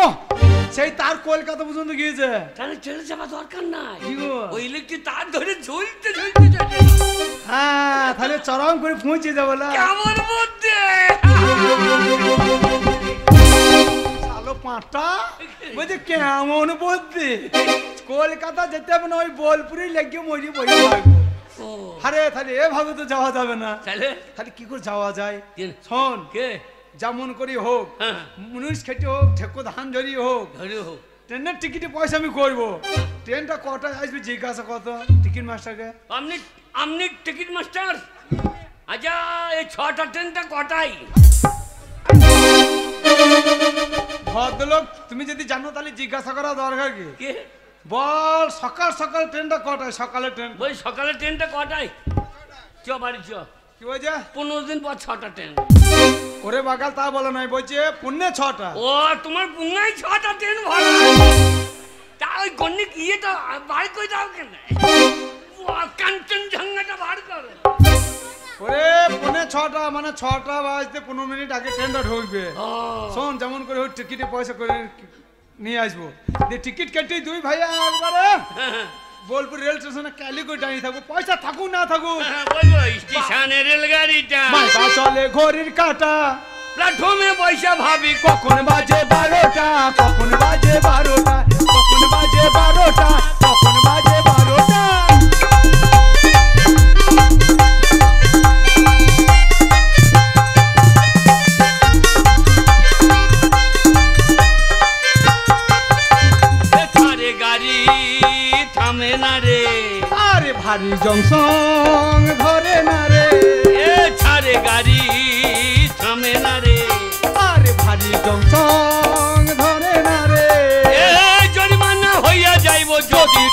সেই তার কলকাতা পর্যন্ত গিয়েছে। তাহলে ট্রেনে চাপা দরকার নাই। কি গো? ওই ইলেকট্রিক তার ধরে ঝুলতে হ্যাঁ তাহলে চরম করে পৌঁছে যাব না। কেমন বুদ্ধি? পাঁচটা বলছে কেমন বুদ্ধি কলকাতা যেতে হবে না ওই বোলপুরে লেগে মরি বই আরে তাহলে এভাবে তো যাওয়া যাবে না। তাহলে? কি করে যাওয়া যায়? শোন কে? যেমন করি হোক হ্যাঁ। মুনিশ খেটে হোক ঠেকো ধান ধরি হোক হোক। ট্রেনের টিকিটে পয়সা আমি করব। ট্রেনটা কটায় আসবে জিজ্ঞাসা কত টিকিট মাস্টারকে আপনি আপনি টিকিট মাস্টার আচ্ছা এই ছটা ট্রেনটা কটাই ভদ্রলোক তুমি যদি জানো তাহলে জিজ্ঞাসা করা দরকার কি? বল সকাল সকাল ট্রেনটা কটায়? সকালে ট্রেন। ওই সকালে ট্রেনটা কটায়? চ বাড়ি চ। কি বলছে? পনেরো দিন পর ছটা ট্রেন। ওরে বাগাল তা বলে নাই বলছে পুণ্যে ছটা। ও তোমার পুঙ্গাই ছটা ট্রেন ভরা তা ওই গন্ডিক ইয়েটা বার করে দাও কেন? ও, কাঞ্চনজঙ্ঘাটা বার করো। ওরে পুনে ছটা মানে ছটা বাজতে পনেরো মিনিট আগে ট্রেনটা ঢুকবে। শোন যেমন করে ওই টিকিটে পয়সা করে নিয়ে আসব। দিয়ে টিকিট কেটে দুই ভাইয়া একবারে। বোলপুর রেল স্টেশনে ক্যালি দাঁড়িয়ে থাকব। পয়সা থাকুক না থাকুক। হ্যাঁ, স্টেশনে রেলগাড়িটা। চলে ঘড়ির কাটা। প্ল্যাটফর্মে পয়সা ভাবি কখন বাজে বারোটা কখন বাজে বারোটা কখন বাজে বারোটা ভারী জংশন ধরে না রে। এ ছাড়ে গাড়ি থামে না রে। আর ভারী জংশন ধরে না রে। এ জরিমানা হইয়া যাইব যদি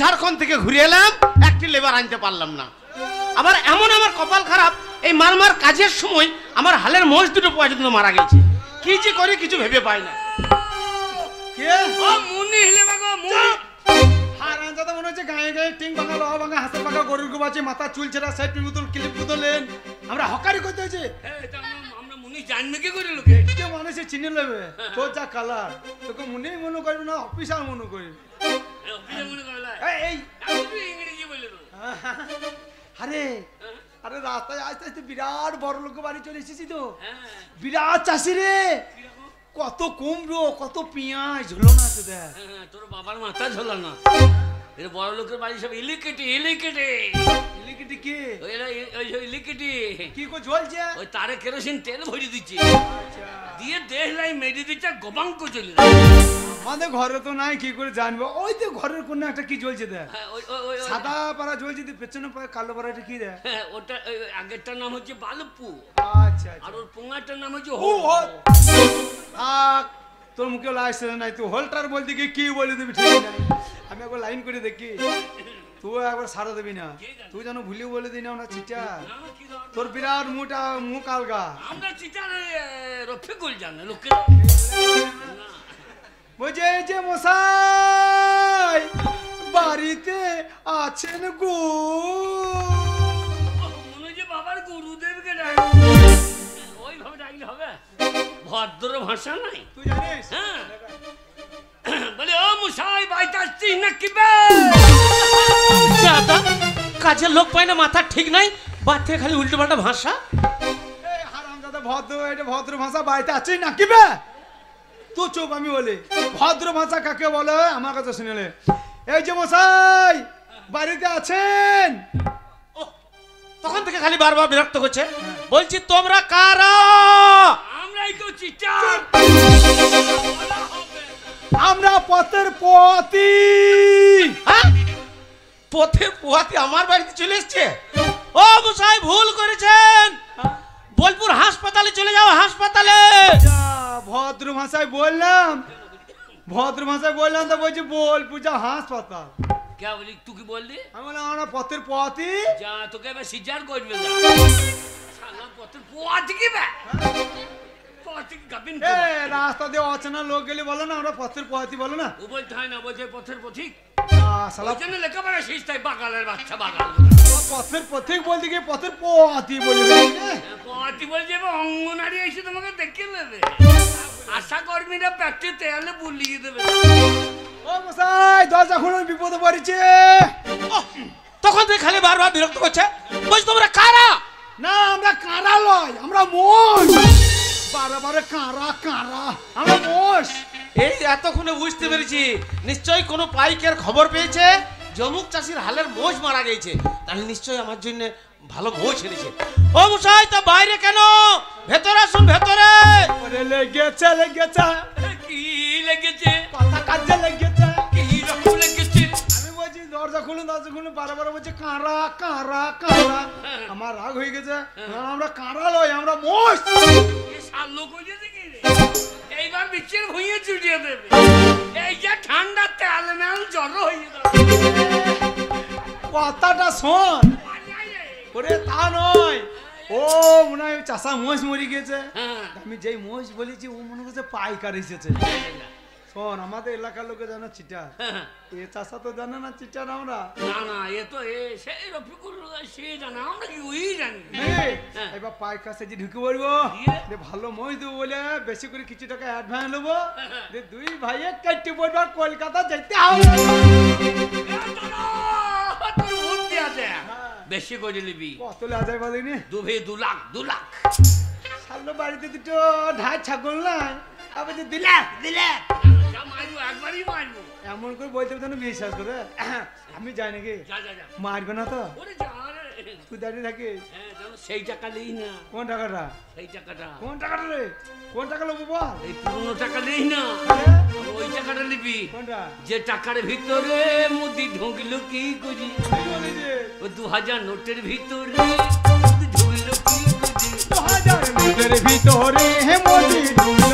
ঝাড়খণ্ড থেকে ঘুরে এলাম একটি লেবার আনতে পারলাম না। আবার এমন আমার কপাল খারাপ এই মারমার কাজের সময় আমার হালের মোষ দুটো পর্যন্ত মারা গেছে। কি যে করে কিছু ভেবে পাই না। কে? ও মুনি হিলে মুনি মনে হচ্ছে গায়ে গায়ে টিং ভাঙা লোহা ভাঙা হাতের ভাঙা গরুর গোবাচে মাথা চুল ছেঁড়া সাইড পিমুতল ক্লিপ পুতলেন আমরা হকারি করতে হয়েছে। এ, তা আমরা- আমরা মুনি জানবে কি করে লোকে? কে মানুষে চিনে নেবে তোর যা কালার তোকে মনেই মনে করবি না অফিসার মনে করবি এ, মনে করলা এই, এই ইংরেজি বলে আরে আরে রাস্তায় আসতে আসতে বিরাট বড় লোক বাড়ি চলে এসেছি তো। হ্যাঁ। বিরাট চাষি রে। কত কুমড়ো কত পেঁয়াজ ঝুলো না তোর বাবার মাথা ঝোলা না এর বড় লোকের বাড়ি সব ইলিকেটে ইলিকেটে। ইলেকট্রিক কে? ওই ওই কি কো জ্বলছে? ওই তারে কেরোসিন তেল ভরে দিচ্ছে। আচ্ছা। দিয়ে দেখলাই মেরে দিচ্ছে গোবাঙ্ক চলে আমাদের ঘরে তো নাই কি করে জানব? ওই তো ঘরের কোন একটা কি জ্বলছে দেখ। হ্যাঁ, সাদা পাড়া জ্বলছে পেছনে পাড়া কালো পাড়াটা কি দেখ? হ্যাঁ, ওটা আগেরটার নাম হচ্ছে বালপু। আচ্ছা আচ্ছা। আর ওর পোঙাটার নাম হচ্ছে হো। থাক। তোর মুখে লাইসেন্স নাই তুই হোল্টার বলতে কি কি বলে দিবি ঠিক নাই আমি একবার লাইন করে দেখি। তুই একবার সারা দিবি না। তুই যেন ভুলিও বলে দিই না ওনা চিটা না? তোর বিরাট মুটা মুখ আলগা। আমরা চিটার রফিকুল জানে লোকে। বলছে এই যে মশাই বাড়িতে আছেন গো। মনে বাবার গুরুদেবকে ডাক ওইভাবে ডাকলে হবে? ভদ্র ভাষা নাই। তুই জানিস? হ্যাঁ। বলে ও মুসাই বাইতে আসছিস না কি বে? দাদা কাজের লোক পায় না মাথা ঠিক নাই থেকে খালি উল্টো পাল্টা ভাষা। এই হারাম দাদা ভদ্র এটা ভদ্র ভাষা বাড়িতে আছিস না কি বে? তুই চুপ আমি বলি। ভদ্র ভাষা কাকে বলে? আমার কাছে শুনেলে এই যে মশাই বাড়িতে আছেন? তখন থেকে খালি বারবার বিরক্ত করছে। বলছি তোমরা কারা? আমরাই আমরা পথের পতি হ্যাঁ? পথে পোহাতে আমার বাড়িতে চলে এসছে? ও মশাই ভুল করেছেন। বোলপুর হাসপাতালে চলে যাও হাসপাতালে। যা, ভদ্র ভাষায় বললাম। ভদ্র ভাষায় বললাম তো বলছি বল পূজা হাসপাতাল। কে বলি তুই কি বললি? আমি বললাম আমরা পথের পথই যা তোকে এবার সিজার করবে না। শালা পথের পোয়াতে কি বে? এ রাস্তা দিয়ে অচেনা লোক গেলে বলো না আমরা পথের পথই বলো না। ও বলতে হয় না বলছে পথের পথিক। আহ, শালা ওই জন্য লেখাপড়া শেষ তাই বাগালের বাচ্চা বাগাল। পথের পথিক বলতে গিয়ে পথের বলবে বলছে অঙ্গনারী এসে তোমাকে দেখে নেবে। আশা কর্মীরা তেয়ালে বুলিয়ে দেবে। ও মশাই খুলুন বিপদে পড়েছে। তখন থেকে খালি বারবার বিরক্ত করছে বলছি তোমরা কারা? না আমরা কাঁড়া লয়? আমরা মোষ বারে বারে কাঁড়া কাঁড়া আমরা মোষ এই এতক্ষণে বুঝতে পেরেছি নিশ্চয়ই কোনো পাইকের খবর পেয়েছে? জমুক চাষির হালের মোষ মারা গেছে তাহলে নিশ্চয়ই আমার জন্য ভালো মোষ এনেছে। ও মশাই তা বাইরে কেন? ভেতরে আসুন ভেতরে! লেগেছে লেগেছে। দরজা খুলুন দরজা খুলুন বারে বারে বলছে কাঁড়া কাঁড়া কাঁড়া। আমার রাগ হয়ে গেছে। আমরা কাঁড়া লয় আমরা মোষ। কি এইবার বিচ্ছের ভুঁইয়ে চুটিয়ে দেবে। এই যে ঠান্ডা তেল মেল জ্বর হয়ে কথাটা শোন। ওরে তা নয়। ও মনে হয় চাষা মোষ মরে গেছে। হ্যাঁ। আমি যেই মোষ বলেছি ও মনে করছে পাইকার এসেছে। শোন আমাদের এলাকার লোকে জানো চিটা হ্যাঁ, এ চাষা তো জানে না চিটার আমরা। না না এ তো এ সেই রফিকুল সে জানা আমরা কি ওই জানি? হ্যাঁ। এবার পাই কাছে যে ঢুকে পড়ব ভালো মই দেবো বলে বেশি করে কিছু টাকা অ্যাডভান্স নেব দুই ভাইয়ে কাটতে পড়ব আর কলকাতা যেতে হবে। আছে? বেশি করে নিবি। কত লাজাই বাদিনি দু ভে দু লাখ দু লাখ। সামনে বাড়িতে দুটো ঢাই ছাগল নাই। আবার যে দিলে লাখ দিলে একবারই মারবো। এমন করে বলতে বিশ্বাস করে। আমি যাই নাকি? মারবে না তো? তুই দাঁড়িয়ে থাকিস। হ্যাঁ সেই টাকা নেই না। কোন টাকাটা? সেই টাকাটা। কোন টাকাটা রে? কোন টাকা লোবো বল? এই পুরনো টাকা নেই না। হ্যাঁ? ওই টাকাটা নিবি। কোনটা? যে টাকার ভিতরে মুদি ঢুকলো কি করি? ও দু হাজার নোটের ভিতরে ঢুকলো কি করি দু হাজার নোটের ভিতরে হে মোদি ঢুকলো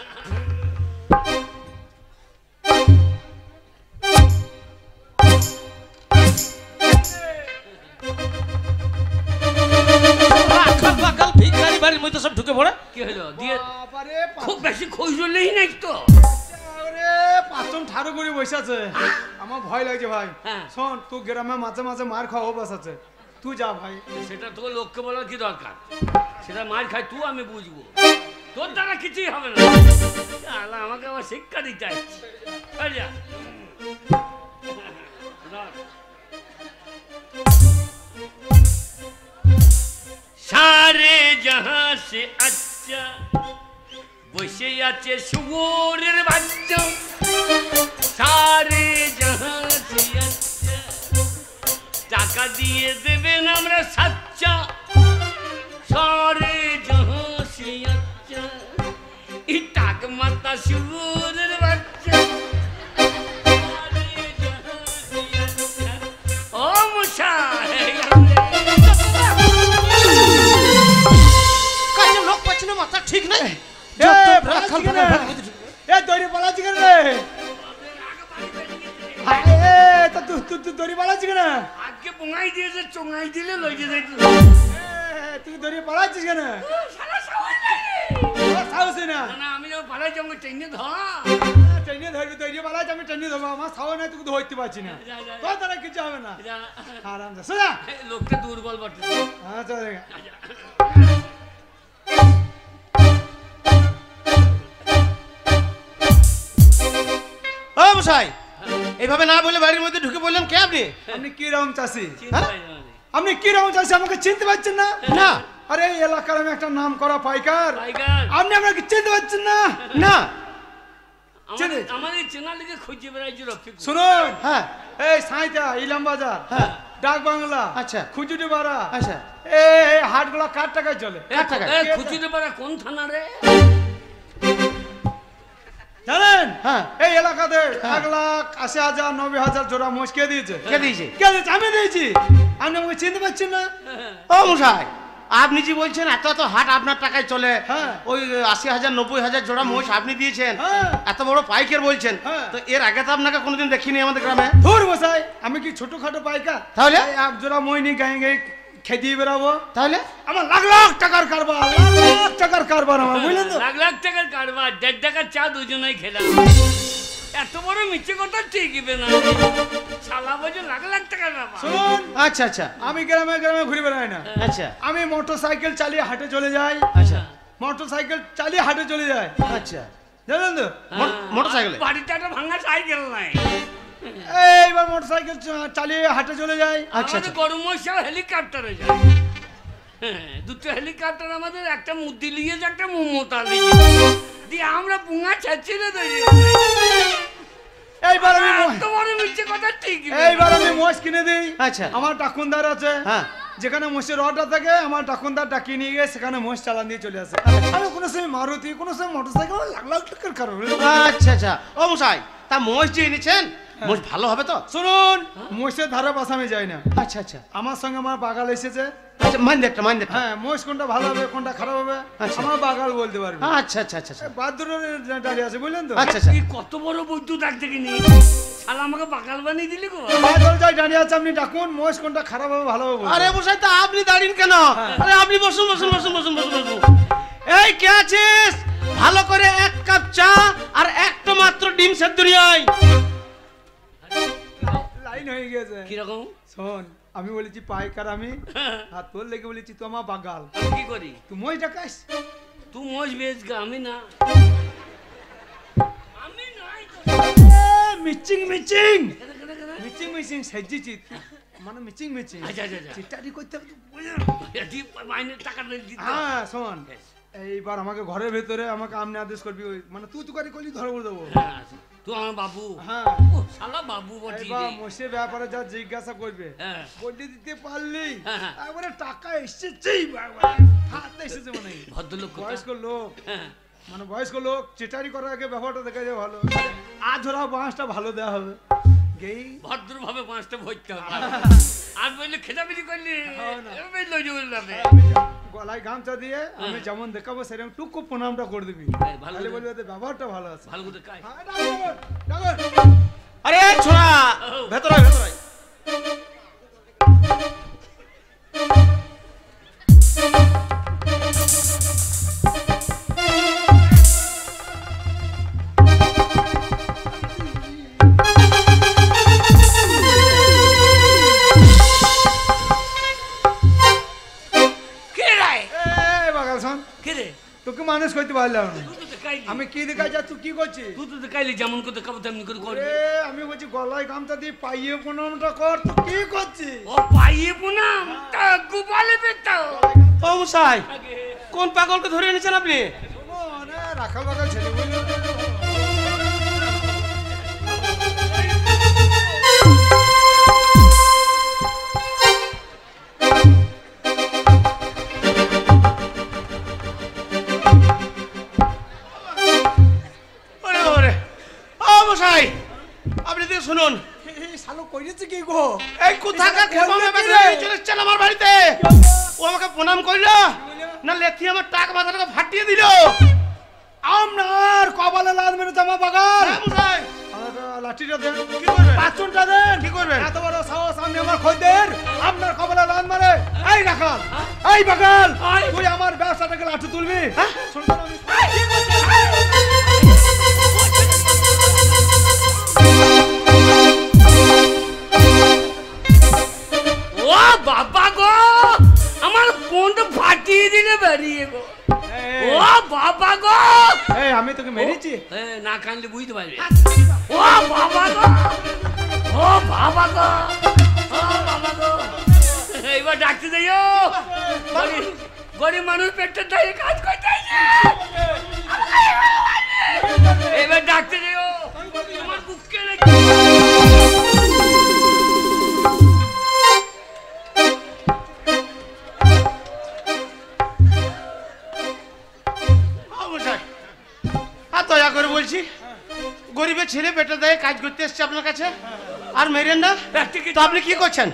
মধ্যে সব ঢুকে পড়ে। কি হলো? দিয়ে খুব বেশি খোঁজ নেই তো? আরে পাঁচজন করে বসে আছে। আমার ভয় লাগছে ভাই। হ্যাঁ। শোন তুই গ্রামে মাঝে মাঝে মার খাওয়া অভ্যাস আছে। তুই যা ভাই। সেটা তোকে লোককে বলার কি দরকার? সেটা মার খাই তুই আমি বুঝব। তোর দ্বারা কিছুই হবে না। আল্লাহ আমাকে আবার শিক্ষা দিতে আসছে। এই যা। সারে জাহা সে আচ্ছা বসে আছে শুয়োরের বাচ্চা সারে জাহা সে আচ্ছা টাকা দিয়ে দেবেন আমরা সাচ্চা সারে জাহা সে আচ্ছা ই টাক মাতা শুয়োরের বাচ্চা নাই? এ, পালাচ্ছি কেন? এ দড়ি পালাচ্ছি কেন রে হায়, এ, তা তুই তুই দড়ি পালাচ্ছি কেন আজকে পোঙাই দিয়েছে চোঙাই দিলে যাইতে তুই দড়ি পালাচ্ছিস কেন আমার না? না আমি যখন পালাই যাব ট্রেনে ধর। ট্রেনে ধরবি দড়ি পালাচ্ছি আমি ট্রেনে ধরবো। আমার সাহস নাই তুই ধরতে পারছি না। যা, যা, তোর দ্বারা কিছু হবে না। আরাম যা সোজা লোকটা দুর্বল বটে। হ্যাঁ চল মশাই এইভাবে না বলে বাড়ির মধ্যে ঢুকে বললাম কে আপনি? আপনি কি রকম চাষি? হয়। আপনি কি রকম চাষি আমাকে চিনতে পারছেন না? না। আরে এলাকার আমি একটা নাম করা পাইকার। আপনি আমাকে চিনতে পারছেন না? না। আমাদের চেনে। আমাদের চেনা লিগে খুঁজে বেড়াইছি শুনুন। হ্যাঁ। এই সাঁইতা ইলাম বাজার হ্যাঁ। ডাক বাংলা আচ্ছা। খুচুটি পাড়া আচ্ছা এই হাটগুলো কার টাকায় চলে? কার টাকায়? খুঁজতে পারা কোন থানা রে? জানেন হ্যাঁ। এই এলাকাতে হ্যাঁ। এক লাখ আশি হাজার নব্বই হাজার জোড়া মোষ কে দিয়েছে কে দিয়েছে কে দিয়েছে আমি দিয়েছি আপনি আমাকে চিনতে পারছেন না ও মশাই আপনি যে বলছেন এত এত হাট আপনার টাকায় চলে হ্যাঁ। ওই আশি হাজার নব্বই হাজার জোড়া মোষ আপনি দিয়েছেন হ্যাঁ। এত বড় পাইকার বলছেন। তো এর আগে তো আপনাকে কোনোদিন দেখিনি আমাদের গ্রামে ধুর বসাই আমি কি ছোটখাটো পাইকার তাহলে? এক জোড়া মইনি গায়ে গায়ে খেদিয়ে বেরাবো তাহলে? আমার লাখ লাখ টাকার কারবার লাখ লাখ টাকার কারবার আমার বুঝলেন তো? লাখ লাখ টাকার কারবার দেড় টাকার চা দুজনেই খেলাম। এত বড় মিথ্যে কথা ঠিকই না। লাখ লাখ টাকার ব্যাপার। শুনুন। আচ্ছা আচ্ছা। আমি গ্রামে গ্রামে ঘুরে বেড়াই না। আচ্ছা। আমি মোটর সাইকেল চালিয়ে হাটে চলে যাই। আচ্ছা। মোটর সাইকেল চালিয়ে হাটে চলে যায় আচ্ছা। জানেন তো? মোট- মোটরসাইকেলে? বাড়িতে একটা ভাঙা সাইকেল নাই। এইবার মোটর সাইকেল চালিয়ে হাটে চলে যায় আচ্ছা, আমাদের আচ্ছা। গরম মশাও হেলিকপ্টারে যায় হ্যাঁ দুটো হেলিকপ্টার আমাদের একটা মুদি লিয়েছে একটা মমতা দিয়ে আমরা পুঙা তৈরি এইবার আমি মো- এত বড় মিথ্যে কথা ঠিক এইবার আমি মোষ কিনে দিই আচ্ছা। আমার টাকুনদার আছে হ্যাঁ। যেখানে মোষের অর্ডার থাকে আমার ডাকুনদার ডাকিয়ে নিয়ে গিয়ে সেখানে মোষ চালান দিয়ে চলে আসে আমি কোনো সময় মারুতি কোনো সময় মোটর সাইকেল লাখ লাখ টাকার কারণ আচ্ছা আচ্ছা ও মশাই তা মোষ যে এনেছেন মোষ ভালো হবে তো? শুনুন মোষের ধারে পাশে আমি যাই না। আচ্ছা আচ্ছা। আমার সঙ্গে আমার বাগাল এসেছে। আচ্ছা মাইন একটা মাইন একটা। হ্যাঁ মোষ কোনটা ভালো হবে কোনটা খারাপ হবে আচ্ছা। আমার বাগাল বলতে পারবে। আচ্ছা আচ্ছা আচ্ছা আচ্ছা। বাহাদুর দাঁড়িয়ে আছে বুঝলেন তো? আচ্ছা আচ্ছা। কত বড় বৈদ্যুৎ ডাক থেকে নি শালা আমাকে বাকাল বানিয়ে দিলি গো। বাদল যাই দাঁড়িয়ে আছে আপনি ডাকুন মোষ কোনটা খারাপ হবে ভালো হবে আরে বসাই তো আপনি দাঁড়িয়ে কেন? আরে আপনি বসুন বসুন বসুন বসুন বসুন বসুন। এই কে আছিস? ভালো করে এক কাপ চা আর একটা মাত্র ডিম সেদ্ধ নিয়ে আয়। লাইন হয়ে গেছে কীরকম শোন আমি বলেছি পাইকার আমি আর তোর লেগে বলেছি তো আমার বাগাল কি করি তুই মই ডাকাস তুই বেচ গা আমি না আমি নাই তো। মিচিং মিচিং? মিচিং মিচিং সাজিছি মানে মিচিং মিচিং আচ্ছা, আচ্ছা। চিটারি করতে মাইনের টাকা দিতে হ্যাঁ শোন এইবার আমাকে ঘরের ভেতরে আমাকে আমনে আদেশ করবি মানে তুই তুকারি করলি ধরবো দেবো। হ্যাঁ, তুই আমার বাবু। হ্যাঁ। শালা বাবু ব্যাপারে যা জিজ্ঞাসা করবে হ্যাঁ। বলে দিতে পারলি। হ্যাঁ। একবারে টাকা এসেছেই হাতে এসেছে মানে ভদ্রলোক বয়স্ক লোক। হ্যাঁ। মানে বয়স্ক লোক চিটারি করার আগে ব্যাপারটা দেখা যায় ভালো। আজ ওরা বাঁশটা ভালো দেওয়া হবে। গেই। ভদ্রভাবে পাঁচটা ভরতে হবে। আর বললে খেদাবিদি করলি? যাবে। গলায় গামছা দিয়ে আমি যেমন দেখাবো সেরকম টুকু প্রণামটা করে দিবি। হ্যাঁ, ভালো তাহলে বলবি ব্যবহারটা ভালো আছে। ভালো করে হ্যাঁ। আরে ছোড়া! ভেতরে ভেতর। পারলাম আমি কি দেখাই যা তুই কি করছিস? তুই তো দেখাইলি যেমন করে দেখাবো তেমনি করে করবি। আমি বলছি গলায় গামটা দিয়ে পাইয়ে প্রণামটা কর তুই কি করছিস? ও পাইয়ে পুনাম? তা গোপালে পেতো। ও মশাই কোন পাগলকে ধরে এনেছেন আপনি? রে, রাখাল বাগাল ছেলে বুঝলি কইরেছে কি গো? এই কোথাকার বেঁধে রে? চলে এসছেন আমার বাড়িতে। ও আমাকে প্রণাম করল। না লেথি আমার টাক মাথাটাকে ফাটিয়ে দিল। আপনার কপালে লাল মেরে জামা বাগাল হ্যাঁ লাঠিটা দেন কি করবেন? পাঁচজনটা দেন। কি করবেন? এত বড় সাহস আমি আমার খদ্দের। আপনার কপালে লাল মারে। এই রাখাল এই বাগাল। তুই আমার ব্যবসাটাকে লাঠি তুলবি। হ্যাঁ? আমি কানলে বুঝতে পারবে। ও বাবা গো! ও বাবা গো! ও বাবা গো! এবার ডাকতে যাইও গরিব মানুষ পেটটা দায়ে কাজ করতে দেয় কাজ করতে এসছে আপনার কাছে? আর মেরেন না তো আপনি কি করছেন?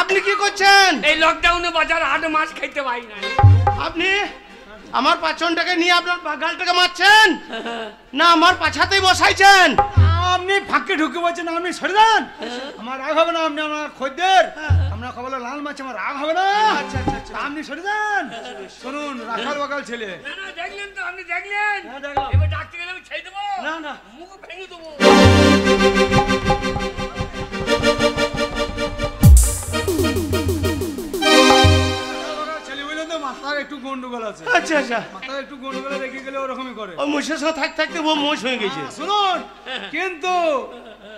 আপনি কি করছেন? এই লকডাউনে বাজার আট মাছ খাইতে পাই না আপনি আমার পাচনটাকে নিয়ে আপনার গালটাকে মারছেন? না আমার পাছাতেই বসাইছেন। আপনি ফাঁকে ঢুকে বলছেন আপনি সরে দেন আমার রাগ হবে না আপনি আমার খদ্দের। আপনার কপালে লাল মাছ আমার রাগ হবে না। আচ্ছা আচ্ছা আচ্ছা। আপনি সরে যান। শুনুন রাখাল বাগাল ছেলে। না না দেখলেন তো আপনি দেখলেন? হ্যাঁ। এবার ডাকতে গেলে আমি ছেড়ে দেবো? না, না। মুখ ভেঙে দেবো। একটু গন্ডগোল আছে। আচ্ছা আচ্ছা। মাথায় একটু গন্ডগোলে রেখে গেলে ওরকমই করে। ও সঙ্গে থাকতে থাকতে ও মোষ হয়ে গেছে। শুনুন। কিন্তু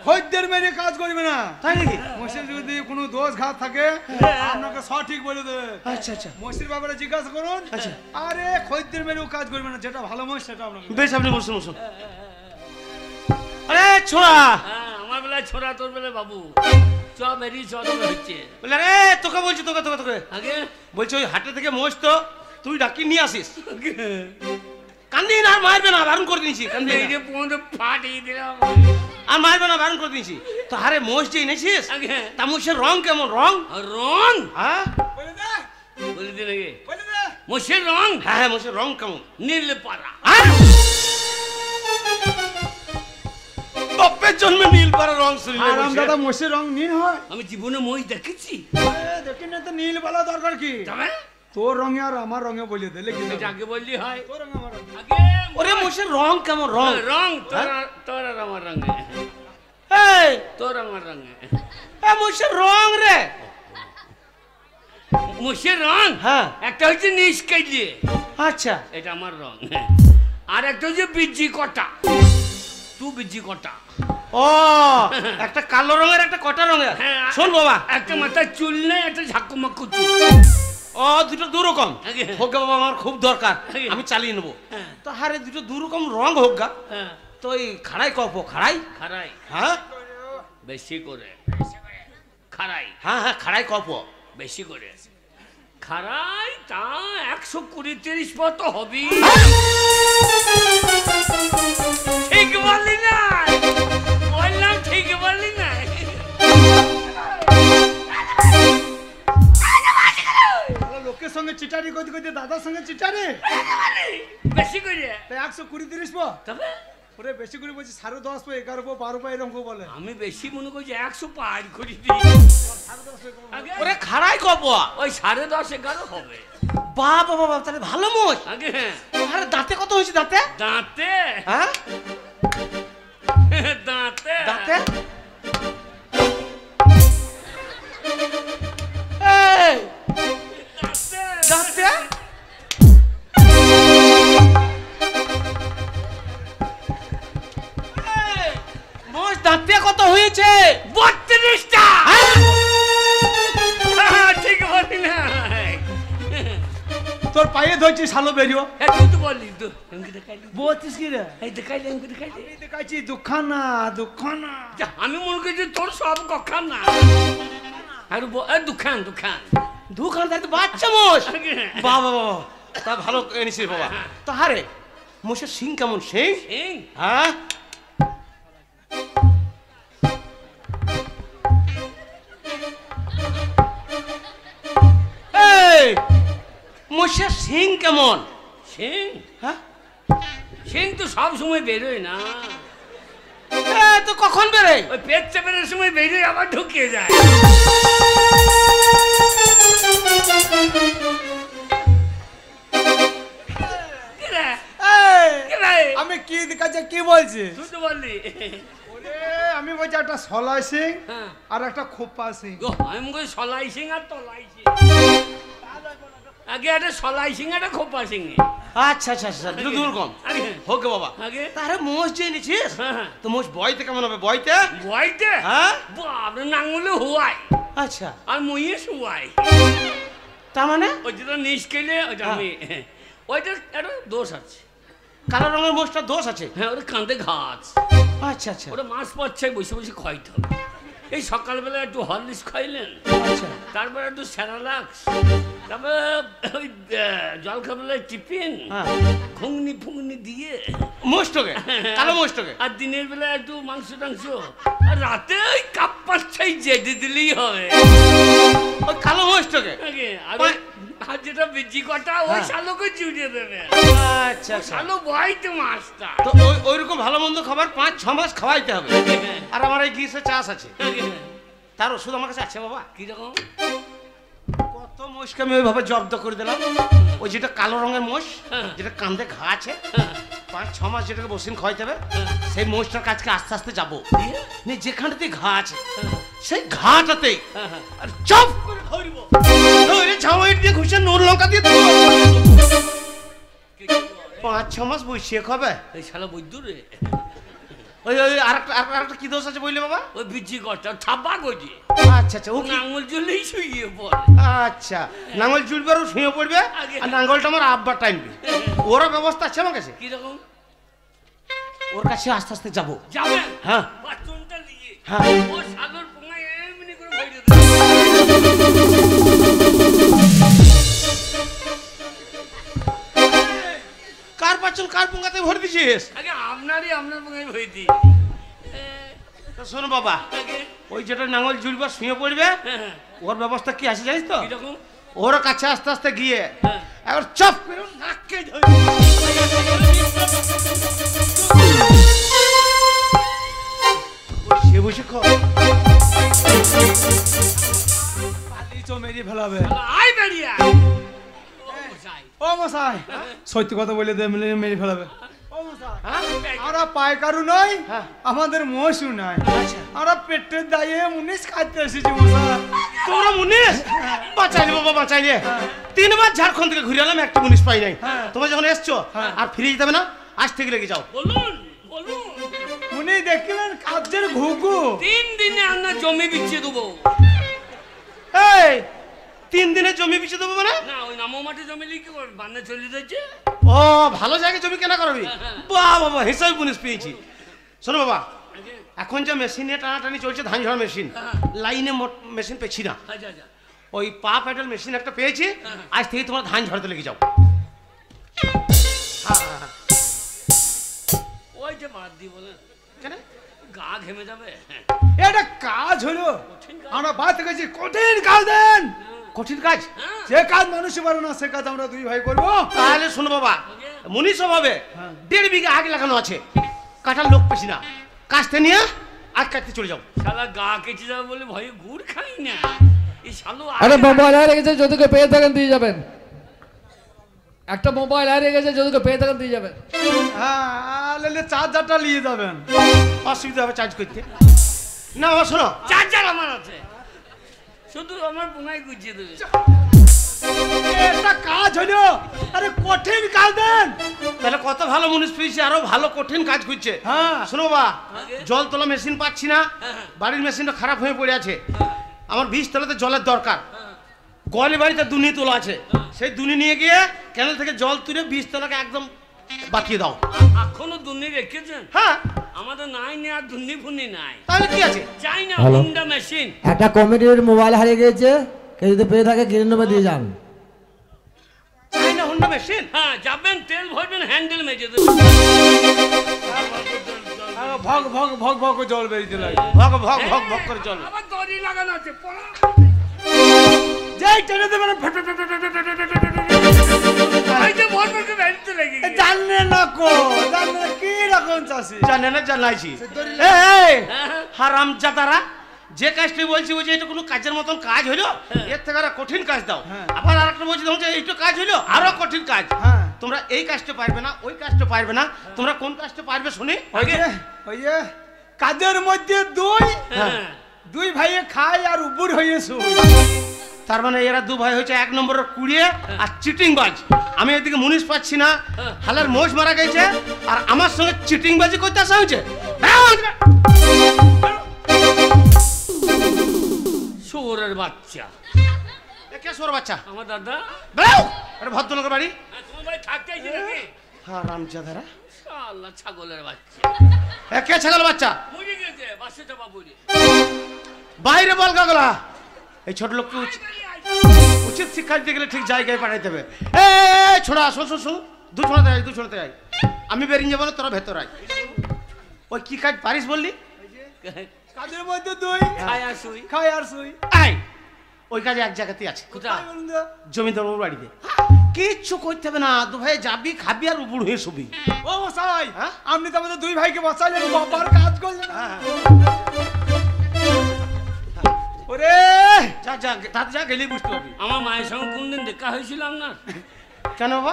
খদ্দের মেরে কাজ করবে না। তাই নাকি? মসজিদ যদি কোনো দোষ ঘাত থাকে আপনাকে সঠিক বলে দেবে। আচ্ছা আচ্ছা। মসজিদ ব্যাপারে জিজ্ঞাসা করুন। আচ্ছা। আরে খদ্দের মেরেও কাজ করবে না। যেটা ভালো মশ সেটা আপনাকে বেশ আপনি বসুন বসুন। আরে ছোড়া! হ্যাঁ আমার বেলায় ছোড়া তোর বেলায় বাবু। চ বেরিয়ে চ তোকে হচ্ছে। বলে রে তোকে বলছি তোকে তোকে তোকে। আগে? বলছি ওই হাটে থেকে মোষ তো তুই ডাকি নিয়ে আসিস। কান্দি না আর মারবে না বারণ করে দিয়েছি কান্দি এই যে পৌঁছে ফাটিয়ে দিলাম। আর মারবে না বারণ করে দিয়েছি। তো আরে মোষ যে এনেছিস। তা মোষের রং কেমন? রং? আর রং? হ্যাঁ? বলে দিন আগে মোষের রং? হ্যাঁ হ্যাঁ মোষের রং কেমন? নীল পাড়া। হ্যাঁ? বাপের জন্মে নীল পাড়া রং শুনি আর দাদা মোষের রং নীল হয়। আমি জীবনে দেখেছি। এ, দেখি না তো নীল বলা দরকার কি? তবে? তোর রঙে আর আমার রঙে বলে দে লিখে দে আগে বললি হয়। তোর রঙে আমার আগে। ওরে মোষের রং কেমন? রং। রং তোর আর- তোর আর আমার রঙে। এই! তোর আমার রঙে। এ মোষের রং রে। মোষের রং? হ্যাঁ। একটা হচ্ছে কেজিয়ে আচ্ছা। এটা আমার রং। আর একটা হচ্ছে বিজি কটা। তু বিজি কটা। ও একটা কালো রঙের একটা কটা রঙের। হ্যাঁ। শোন বাবা। একটা মাথায় চুল নেই একটা ঝাঁকু মাকু চুল। ও দুটো দু রকম আগে। হোক বাবা আমার খুব দরকার আমি চালিয়ে নেব। হ্যাঁ। তো হারে দুটো দু রকম রং হোক গা হ্যাঁ। তো এই খাড়াই কপ খাড়াই? খারাই হ্যাঁ? বেশি করে। খারাই হ্যাঁ হ্যাঁ খাড়াই কপ। বেশি করে। খারাই তা একশো কুড়ি তিরিশ মতো হবি ঠিক বললি না। বললাম ঠিক বললি না। লোকের সঙ্গে চিটারি করতে করতে দাদার সঙ্গে চিটারি? বেশি করে তাই একশো কুড়ি তিরিশ পো? তবে? ওরে বেশি করে বলছি সাড়ে দশ পো এগারো পো বারো পো এরকম বলে। আমি বেশি মনে করছি একশো পার করি। দিই ওরে খাড়াই কপ ওই সাড়ে দশ এগারো হবে। বাবা বাবা তাহলে ভালো মোষ। আগে? হ্যাঁ আরে দাঁতে কত হয়েছে দাঁতে? দাঁতে? হ্যাঁ? দাঁতে? দাঁতে? হয়েছে। বত্রিশটা ঠিক বলি না। তোর পায়ে ধরছি সালো বেরিও হ্যাঁ, তুই তো বললি তো আমি দেখাইলি। বলছিস কি রে? এই দেখাইলি আমি দেখাইলি। আমি দেখাচ্ছি দুঃখানা দুঃখানা। আমি মনে করছি তোর সব কখান। না আর দুখান দুখান। দুখান তাই তো বাচ্চা মোষ। বাবা বাবা তা ভালো এনেছিস বাবা। তাহারে মোষের সিং কেমন সিং হ্যাঁ? মোষের সিং কেমন? সিং? হ্যাঁ? সিং তো সব সময় বেরোয় না। এ, তো কখন বেরে ওই পেট চাপের সময় বেরোয় আবার ঢুকিয়ে যায়? আমি কি দেখাচ্ছি কি বলছি? তুই তো বললি। ওরে আমি বলছি একটা সলাই সিং হ্যাঁ। আর একটা খোপা সিং। গো, আমি করি সলাই সিং আর তলাই সিং। আগে একটা সলাই সিং একটা খোপা সিং। আচ্ছা আচ্ছা আচ্ছা দুটো দূর কম। হোক বাবা। আগে। তারে মোষ যে এনেছিস? হ্যাঁ, হ্যাঁ। তো মোষ বয়তে কেমন হবে? বয়তে? বয়তে? হ্যাঁ? বাবরে নাঙ্গলে হুয়াই আচ্ছা। আর মুইয়ে শুয়াই তার মানে? ওই যেটা নিষ্কেলে ওইটা আমি ওইটা একটা দোষ আছে। কালো রঙের মোষটা দোষ আছে? হ্যাঁ ওটা কাঁধে ঘাস। আচ্ছা আচ্ছা। ওটা মাছ পাচ্ছে বসে বসে খাইতে হবে। এই সকালবেলা একটু হরলিক্স খাইলেন। আচ্ছা। তারপরে একটু স্যারালাক্স তারপরে ওই জলখাবেলায় টিফিন হ্যাঁ। ঘুগনি ফুগনি দিয়ে। মোস্টকে কালো মোস্টকে আর দিনের বেলা একটু মাংস টাংস। আর রাতে ওই কাপ পাচ্ছাই ছাই জেডে দিলেই হবে। ওই কালো মোস্টকে আগে, আর আর যেটা বেজি কটা ওই হ্যাঁ। শালোকে জুড়ে দেবে। আচ্ছা আচ্ছা। শালো তো মাছটা। তো ওই ওইরকম ভালো মন্দ খাবার পাঁচ ছ মাস খাওয়াইতে হবে। আর আমার এই গ্রীষ্মের চাষ আছে। তার ওষুধ আমার কাছে আছে বাবা। কীরকম? মোষকে আমি ওইভাবে জব্দ করে দিলাম। ওই যেটা কালো রঙের মোষ। যেটা কান্দে ঘা আছে পাঁচ ছ মাস যেটাকে বসিন খাওয়াইতে হবে সেই মোষটার কাছকে আস্তে আস্তে যাব। নিয়ে যেখানটাতে ঘা আছে সেই ঘাটাতেই আর চপ করে ধরব ধরে ঝামাই দিয়ে ঘুষে নুন লঙ্কা দিয়ে দেবো। পাঁচ ছ মাস বসিয়ে খাবে। এই শালা বৈদ্য রে। ওই ওই আরেকটা আরেকটা- কি দোষ আছে বইলে বাবা? ওই বিজি কটা থাবা গজি আচ্ছা আচ্ছা ও কি? আঙুল চলেই শুয়ে পড়ে। আচ্ছা নাঙ্গল জুলবে আর শুয়ে পড়বে আর নাঙ্গলটা আমার আব্বার টাইমবে। ওরা ব্যবস্থা আছে আমার কাছে? কীরকম? ওর কাছে আস্তে আস্তে যাব। যাবেন? হ্যাঁ। বাথরুমটা নিয়ে। হ্যাঁ। ও সাগর ভরে দিছিস? আগে আপনারই আপনার পোঙায় ভরে দিই। এ, শোনো বাবা ওই যেটা নাঙল জুড়বা শুয়ে পড়বে হ্যাঁ হ্যাঁ। ওর ব্যবস্থা কি আছে জানিস তো? ওর কাছে আস্তে আস্তে গিয়ে হ্যাঁ। একবার চপ করে নাককে সে বসে মেরে ফেলাবে। আয়। ও মশাই। ও মশাই সত্যি কথা বলে দে মেরে মেরে ফেলাবে? আমরা পাইকারু নই হ্যাঁ। আমাদের মশু নাই। আচ্ছা। আমরা পেটের দায়ে মুনিশ খাইতে এসেছি মশাই তোমরা মুনিশ? বাঁচাইলে বাবা বাঁচাইলে তিনবার ঝাড়খণ্ড থেকে ঘুরে এলাম একটা মুনিশ পাই নাই। হ্যাঁ। তোমরা যখন এসছো হ্যাঁ। আর ফিরে যেতে হবে না আজ থেকে লেগে যাও। বলুন বলুন। উনি দেখলেন কাজের ঘুঘু। তিন দিনে আমরা জমি বিছিয়ে দেবো। এই তিন দিনে জমি পিছিয়ে দেবো মানে? না ওই নামো মাঠে জমি লিখে বান্না চলে যাচ্ছে। ও ভালো জায়গায় জমি কেনা করবি? বাহ বাবা হিসাবে মুনিশ পেয়েছি। শোনো বাবা এখন যে মেশিনে টানাটানি চলছে ধান ঝাড়া মেশিন হ্যাঁ। লাইনে মেশিন পেছি না। আচ্ছা আচ্ছা ওই পা প্যাডেল মেশিন একটা পেয়েছি হ্যাঁ। আজ থেকে তোমার ধান ঝাড়তে লেগে যাও। হ্যাঁ, হ্যাঁ, হ্যাঁ। ওই যে বাদ দি বলে কেন? গা ঘেমে যাবে। এটা কাজ হলো। আমরা বাদ গেছি কঠিন কাজ দেন। কঠিন কাজ। হ্যাঁ। যে কাজ মানুষই পারে না সে কাজ আমরা দুই ভাই করব। তাহলে শোনো বাবা মুনিশ হবে হ্যাঁ। দেড় বিঘা আগে লাগানো আছে। কাটার লোক পেছি না। কাজতে নিয়ে আজ কাটতে চলে যাও। শালা গা কেটে যাবে বলে ভয়ে গুড় খাই না। এই শালো আরে মোবাইল হারিয়ে গেছে যদিকে পেয়ে থাকেন দিয়ে যাবেন। একটা মোবাইল হারিয়ে গেছে যদিকে পেয়ে থাকেন দিয়ে যাবেন। হ্যাঁ চার্জারটা নিয়ে যাবেন। অসুবিধা হবে চার্জ করতে। না শোনো। চার্জার আমার আছে। শুধু আমার বোনাই গুছিয়ে দেবে। এটা কাজ হলো। আরে কঠিন কাজ দেন। তাহলে কত ভালো মুনিশ পেয়েছি আরও ভালো কঠিন কাজ করছে। হ্যাঁ। শোনো বাবা জল তোলা মেশিন পাচ্ছি না হ্যাঁ। বাড়ির মেশিনটা খারাপ হয়ে পড়ে আছে। আমার বীজ তোলাতে জলের দরকার। হ্যাঁ। গোয়ালি বাড়িতে দুনি তোলা আছে। সেই দুনি নিয়ে গিয়ে ক্যানেল থেকে জল তুলে বীজ তোলাকে একদম বাতিয়ে দাও। এখনও দুর্নি রেখেছেন? হ্যাঁ। আমাদের নাই নে আর দুর্নি ফুর্নি নাই। তাহলে কি আছে? চাই না হুন্ডা মেশিন। একটা কমিটির মোবাইল হারিয়ে গিয়েছে কেউ যদি পেয়ে থাকে কিনে নেবে দিয়ে যান। চাই না হন্ডা মেশিন? হ্যাঁ যাবেন তেল ভরবেন হ্যান্ডেল মেজে দেবেন। ভগ ভগ ভগ ভগ করে জল বেরিয়ে লাগে ভগ ভগ ভগ ভগ করে চলো আবার দড়ি লাগানো আছে পড়া। যেই টেনে দেবেন জানে না কো জানে কি রকম চাষি। জানে না জানাইছি। দড়ি এই হ্যাঁ, হারাম জাতারা যে কাজটি বলছি বলছি এটা কোনো কাজের মতন কাজ হইল? এর থেকে আরও কঠিন কাজ দাও। আবার আর একটা বলছি যে এইটা কাজ হইল আরও কঠিন কাজ। হ্যাঁ। তোমরা এই কাজটা পারবে না ওই কাজটা পারবে না। তোমরা কোন কাজটা পারবে শুনি? ওই ওই যে কাজের মধ্যে দুই হ্যাঁ। দুই ভাইয়ে খায় আর উপর হয়ে শুই তার মানে এরা দু ভাই হয়েছে এক নম্বরের কুড়িয়ে আর চিটিং বাজ আমি এদিকে মুনিশ পাচ্ছি না হালের মোষ মারা গেছে আর আমার সঙ্গে চিটিং বাজি করতে আসা হয়েছে। শুয়োরের বাচ্চা। কে সোর বাচ্চা? আমার দাদা। বেরো! এটা ভদ্রলোকের বাড়ি। হ্যাঁ, তোমার বাড়ি থাকতে হ্যাঁ রামচাঁদারা শালা ছাগলের বাচ্চা। এ কে ছাগল বাচ্চা? গেছে বাইরে বল কাগলা এই ছোট লোককে উচিত উচিত শিক্ষা দিতে গেলে ঠিক জায়গায় পাঠাইতে হবে। এ ছোড়া শোন শোন শোন। দু ছোড়াতে আয় দু ছোড়াতে আয়। আমি বেরিয়ে যাব না তোরা ভেতর আয়। ওই কি কাজ পারিস বললি? কাজের মধ্যে দুই খায় আর শুই। খায় আর শুই। আয়। ওই কাজে এক জায়গাতেই আছে। কোথায়। জমিদার বাবুর বাড়িতে। কিচ্ছু করতে হবে না দু ভাই যাবি খাবি আর উপর হয়ে শুবি। ও মশাই হ্যাঁ? আপনি তো আমাদের দুই ভাইকে বাঁচালেন বাবার কাজ করলেন। না। হ্যাঁ, ওরে! যা যা তাতে যা গেলেই বুঝতে পারবি। আমার মায়ের সঙ্গে কোনদিন দেখা হয়েছিলাম না? কেন বাবা?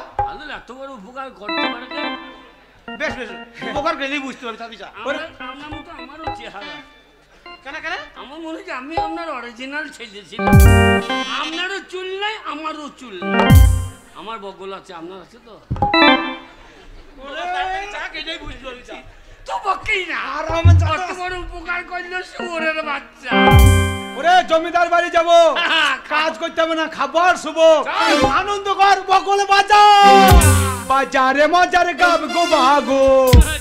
এত বড় উপকার করতে পারে? বেশ বেশ উপকার গেলেই বুঝতে পারবি তাতে যা। আমার আপনার মতো আমারও চেহারা। কেন কেন? আমার মনে হচ্ছে আমি আপনার অরিজিনাল ছেলে ছিলাম। আপনারও চুল নাই আমারও চুল নাই। আমার বগল আছে আপনার আছে তো? যা গেলেই বুঝতে পারবি যা। তো বকেই না। আর আমার বড় উপকার করল শুয়োরের বাচ্চা। ওরে জমিদার বাড়ি যাব। কাজ করতে হবে না খাবার শুভ আনন্দ কর বকল বাজাও। বাজারে মজার গাব গো বাগো।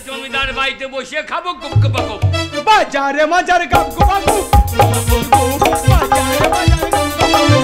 জমিদার বাড়িতে বসে খাব গুপ গুপ গুপ বাজারে মজার গাব গো বাগো। বাজারে মজার গাব গো বাগো।